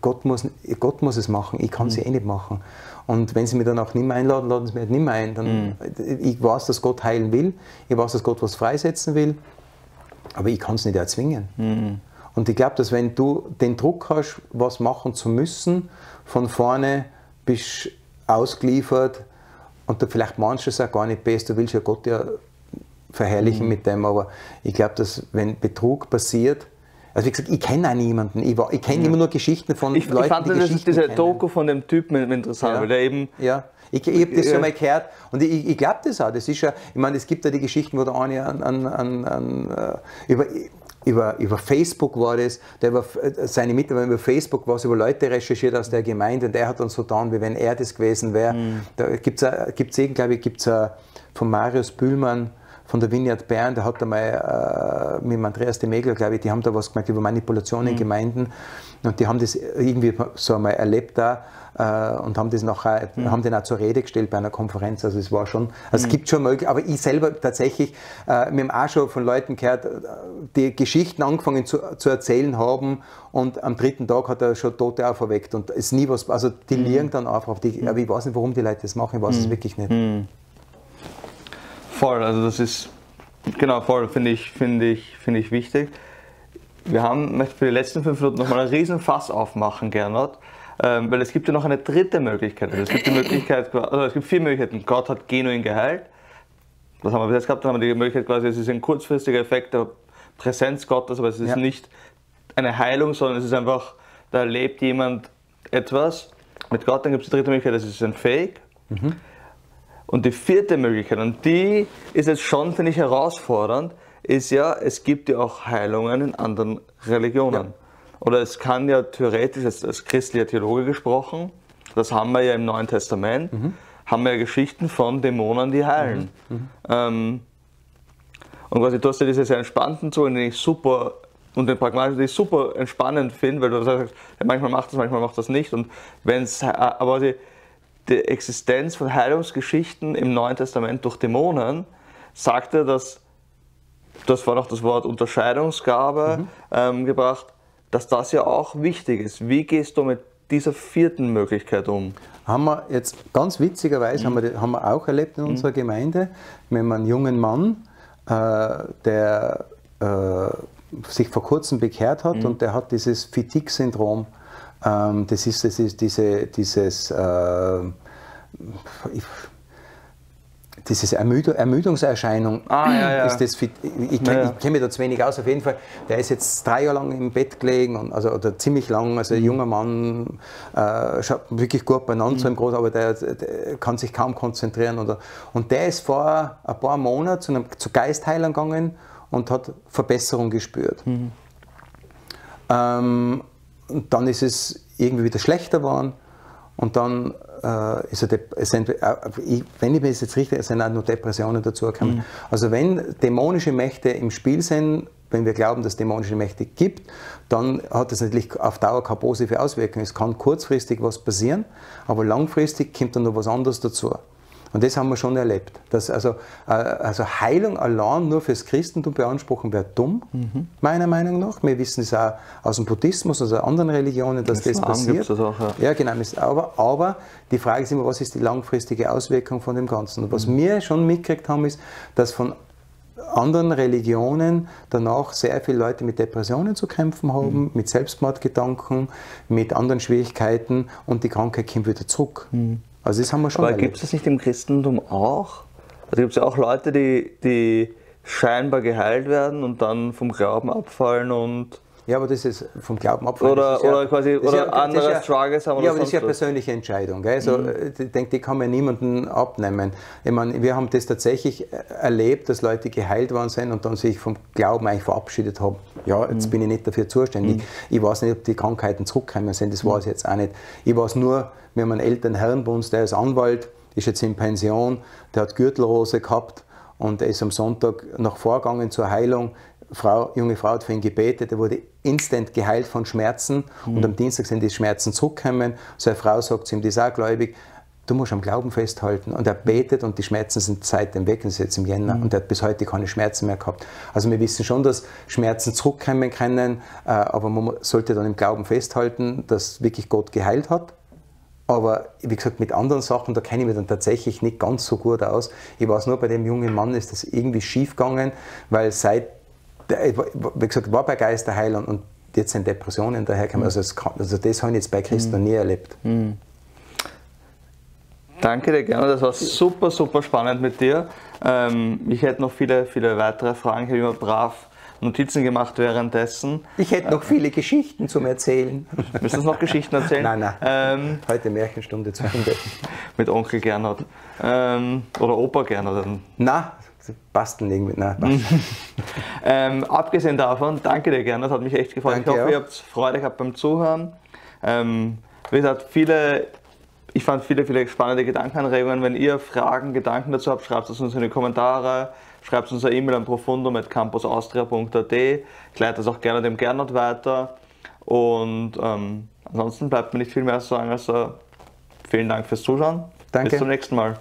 Gott muss, Gott muss es machen, ich kann es mhm. eh nicht machen. Und wenn sie mich dann auch nicht mehr einladen, laden sie mich halt nicht mehr ein. Dann, mhm. Ich weiß, dass Gott heilen will, ich weiß, dass Gott was freisetzen will, aber ich kann es nicht erzwingen. Mhm. Und ich glaube, dass wenn du den Druck hast, was machen zu müssen, von vorne bist ausgeliefert und du vielleicht manches auch gar nicht bist, du willst ja Gott ja verherrlichen mhm. mit dem, aber ich glaube, dass wenn Betrug passiert, also wie gesagt, ich kenne auch niemanden. Ich, ich kenne ja. immer nur Geschichten von ich, Leuten, ich fand die das, Geschichten diese Doku von dem Typen interessant, ja. weil der eben... Ja. Ich, ich habe das ja. schon mal gehört und ich, ich glaube das auch. Das ist ja, ich meine, es gibt ja die Geschichten, wo der eine an, an, an, an äh, über, über, über Facebook war das, der über seine Mitarbeiter über Facebook was über Leute recherchiert aus der Gemeinde und er hat dann so getan, wie wenn er das gewesen wäre. Mhm. Da gibt es, glaube ich, gibt's von Marius Bühlmann, von der Vineyard Bern, der hat einmal äh, mit Andreas de Megel, glaube ich, die haben da was gemacht über Manipulationen in mhm. Gemeinden und die haben das irgendwie so einmal erlebt da äh, und haben das nachher, mhm. haben den auch zur Rede gestellt bei einer Konferenz. Also es war schon, also mhm. es gibt schon möglich, aber ich selber tatsächlich, äh, wir haben auch schon von Leuten gehört, die Geschichten angefangen zu, zu erzählen haben und am dritten Tag hat er schon Tote auferweckt und es ist nie was, also die mhm. liegen dann einfach, die, mhm. aber ich weiß nicht, warum die Leute das machen, ich weiß es wirklich nicht. Voll, also das ist, genau, voll, finde ich, finde ich, finde ich wichtig. Wir haben, möchte für die letzten fünf Minuten nochmal einen riesen Fass aufmachen, Gernot. Ähm, weil es gibt ja noch eine dritte Möglichkeit. Also es gibt die Möglichkeit, also es gibt vier Möglichkeiten. Gott hat genuin geheilt. Das haben wir bis jetzt gehabt. Dann haben wir die Möglichkeit quasi, es ist ein kurzfristiger Effekt der Präsenz Gottes, aber es ist ja. nicht eine Heilung, sondern es ist einfach, da erlebt jemand etwas mit Gott. Dann gibt es die dritte Möglichkeit, das ist ein Fake. Mhm. Und die vierte Möglichkeit, und die ist jetzt schon, finde ich, herausfordernd, ist ja, es gibt ja auch Heilungen in anderen Religionen. Ja. Oder es kann ja theoretisch, als, als christlicher Theologe gesprochen, das haben wir ja im Neuen Testament, mhm. haben wir ja Geschichten von Dämonen, die heilen. Mhm. Mhm. Ähm, und quasi, du hast ja diese sehr entspannten Zugang, den ich super und den pragmatischen, den ich super entspannend finde, weil du sagst, manchmal macht das, manchmal macht das nicht. Und wenn es, aber die, die Existenz von Heilungsgeschichten im Neuen Testament durch Dämonen, sagt er, dass, das war noch das Wort Unterscheidungsgabe mhm. ähm, gebracht, dass das ja auch wichtig ist. Wie gehst du mit dieser vierten Möglichkeit um? Haben wir jetzt ganz witzigerweise mhm. haben, wir, haben wir auch erlebt in mhm. unserer Gemeinde mit einem jungen Mann, äh, der äh, sich vor kurzem bekehrt hat mhm. und der hat dieses Fatigue-Syndrom ähm, das, ist, das ist diese, dieses, äh, dieses Ermüdung, Ermüdungserscheinung. Ah, ja, ja. Ist das, ich, ich, ich kenne mich da zu wenig aus. Auf jeden Fall, der ist jetzt drei Jahre lang im Bett gelegen, und, also, oder ziemlich lang. Also ein mhm. junger Mann, äh, schaut wirklich gut beieinander, mhm. so im Großen, aber der, der, kann sich kaum konzentrieren. Oder, und der ist vor ein paar Monaten zu, einem, zu Geistheilern gegangen und hat Verbesserung gespürt. Mhm. Ähm, und dann ist es irgendwie wieder schlechter geworden und dann äh, ist er, sind, äh, wenn ich mir das jetzt richtig, sind auch nur Depressionen dazugekommen. Mhm. Also wenn dämonische Mächte im Spiel sind, wenn wir glauben, dass es dämonische Mächte gibt, dann hat das natürlich auf Dauer keine positive Auswirkung. Es kann kurzfristig was passieren, aber langfristig kommt dann noch was anderes dazu. Und das haben wir schon erlebt. Dass also, äh, also Heilung allein nur fürs Christentum beanspruchen wäre dumm, mhm. meiner Meinung nach. Wir wissen es auch aus dem Buddhismus, aus anderen Religionen, dass das, das passiert. Das auch, ja. ja, genau. Aber, aber die Frage ist immer, was ist die langfristige Auswirkung von dem Ganzen? Und was mhm. wir schon mitgekriegt haben, ist, dass von anderen Religionen danach sehr viele Leute mit Depressionen zu kämpfen haben, mhm. mit Selbstmordgedanken, mit anderen Schwierigkeiten und die Krankheit kommt wieder zurück. Mhm. Also das haben wir schon Aber gibt es das nicht im Christentum auch? Also gibt es ja auch Leute, die, die scheinbar geheilt werden und dann vom Glauben abfallen und ja, aber das ist vom Glauben abfallen. Oder, ja, oder quasi oder ja, andere ja, Struggles haben. Ja, aber das ist ja eine persönliche Entscheidung. Gell? Also, mhm. Ich denke, die kann man niemandem abnehmen. Ich meine, wir haben das tatsächlich erlebt, dass Leute geheilt worden sind und dann sich vom Glauben eigentlich verabschiedet haben. Ja, jetzt mhm. bin ich nicht dafür zuständig. Mhm. Ich weiß nicht, ob die Krankheiten zurückkommen sind, das mhm. weiß ich jetzt auch nicht. Ich weiß nur, wir haben einen älteren Herrn bei uns, der ist Anwalt, ist jetzt in Pension, der hat Gürtelrose gehabt und er ist am Sonntag nach vorgegangen zur Heilung Frau, junge Frau hat für ihn gebetet, er wurde instant geheilt von Schmerzen mhm. und am Dienstag sind die Schmerzen zurückgekommen. Seine Frau sagt zu ihm, die ist auch gläubig, du musst am Glauben festhalten. Und er betet und die Schmerzen sind seitdem weg, das ist jetzt im Jänner. Mhm. Und er hat bis heute keine Schmerzen mehr gehabt. Also wir wissen schon, dass Schmerzen zurückkommen können, äh, aber man sollte dann im Glauben festhalten, dass wirklich Gott geheilt hat. Aber wie gesagt, mit anderen Sachen, da kenne ich mich dann tatsächlich nicht ganz so gut aus. Ich weiß nur, bei dem jungen Mann ist das irgendwie schief gegangen, weil seit, wie gesagt, war bei Geisterheilern und jetzt sind Depressionen dahergekommen. Mhm. Also, das, also das habe ich jetzt bei Christen mhm. noch nie erlebt. Mhm. Danke dir gerne, das war super, super spannend mit dir. Ähm, ich hätte noch viele, viele weitere Fragen. Ich habe immer brav Notizen gemacht währenddessen. Ich hätte noch viele Geschichten zum Erzählen. Müssen Sie noch Geschichten erzählen? Nein, nein. Ähm, Heute Märchenstunde zu Ende. mit Onkel Gernot. Ähm, oder Opa Gernot. Nein, basteln irgendwie. Nein, basteln. ähm, abgesehen davon, danke dir Gernot, hat mich echt gefreut. Danke ich hoffe, auch. ihr habt Freude gehabt beim Zuhören. Ähm, wie gesagt, viele ich fand viele, viele spannende Gedankenanregungen. Wenn ihr Fragen, Gedanken dazu habt, schreibt es uns in die Kommentare, schreibt uns eine E-Mail an profundo.campusaustria.at. Ich leite das auch gerne dem Gernot weiter. Und ähm, ansonsten bleibt mir nicht viel mehr zu sagen, als äh, vielen Dank fürs Zuschauen. Danke. Bis zum nächsten Mal.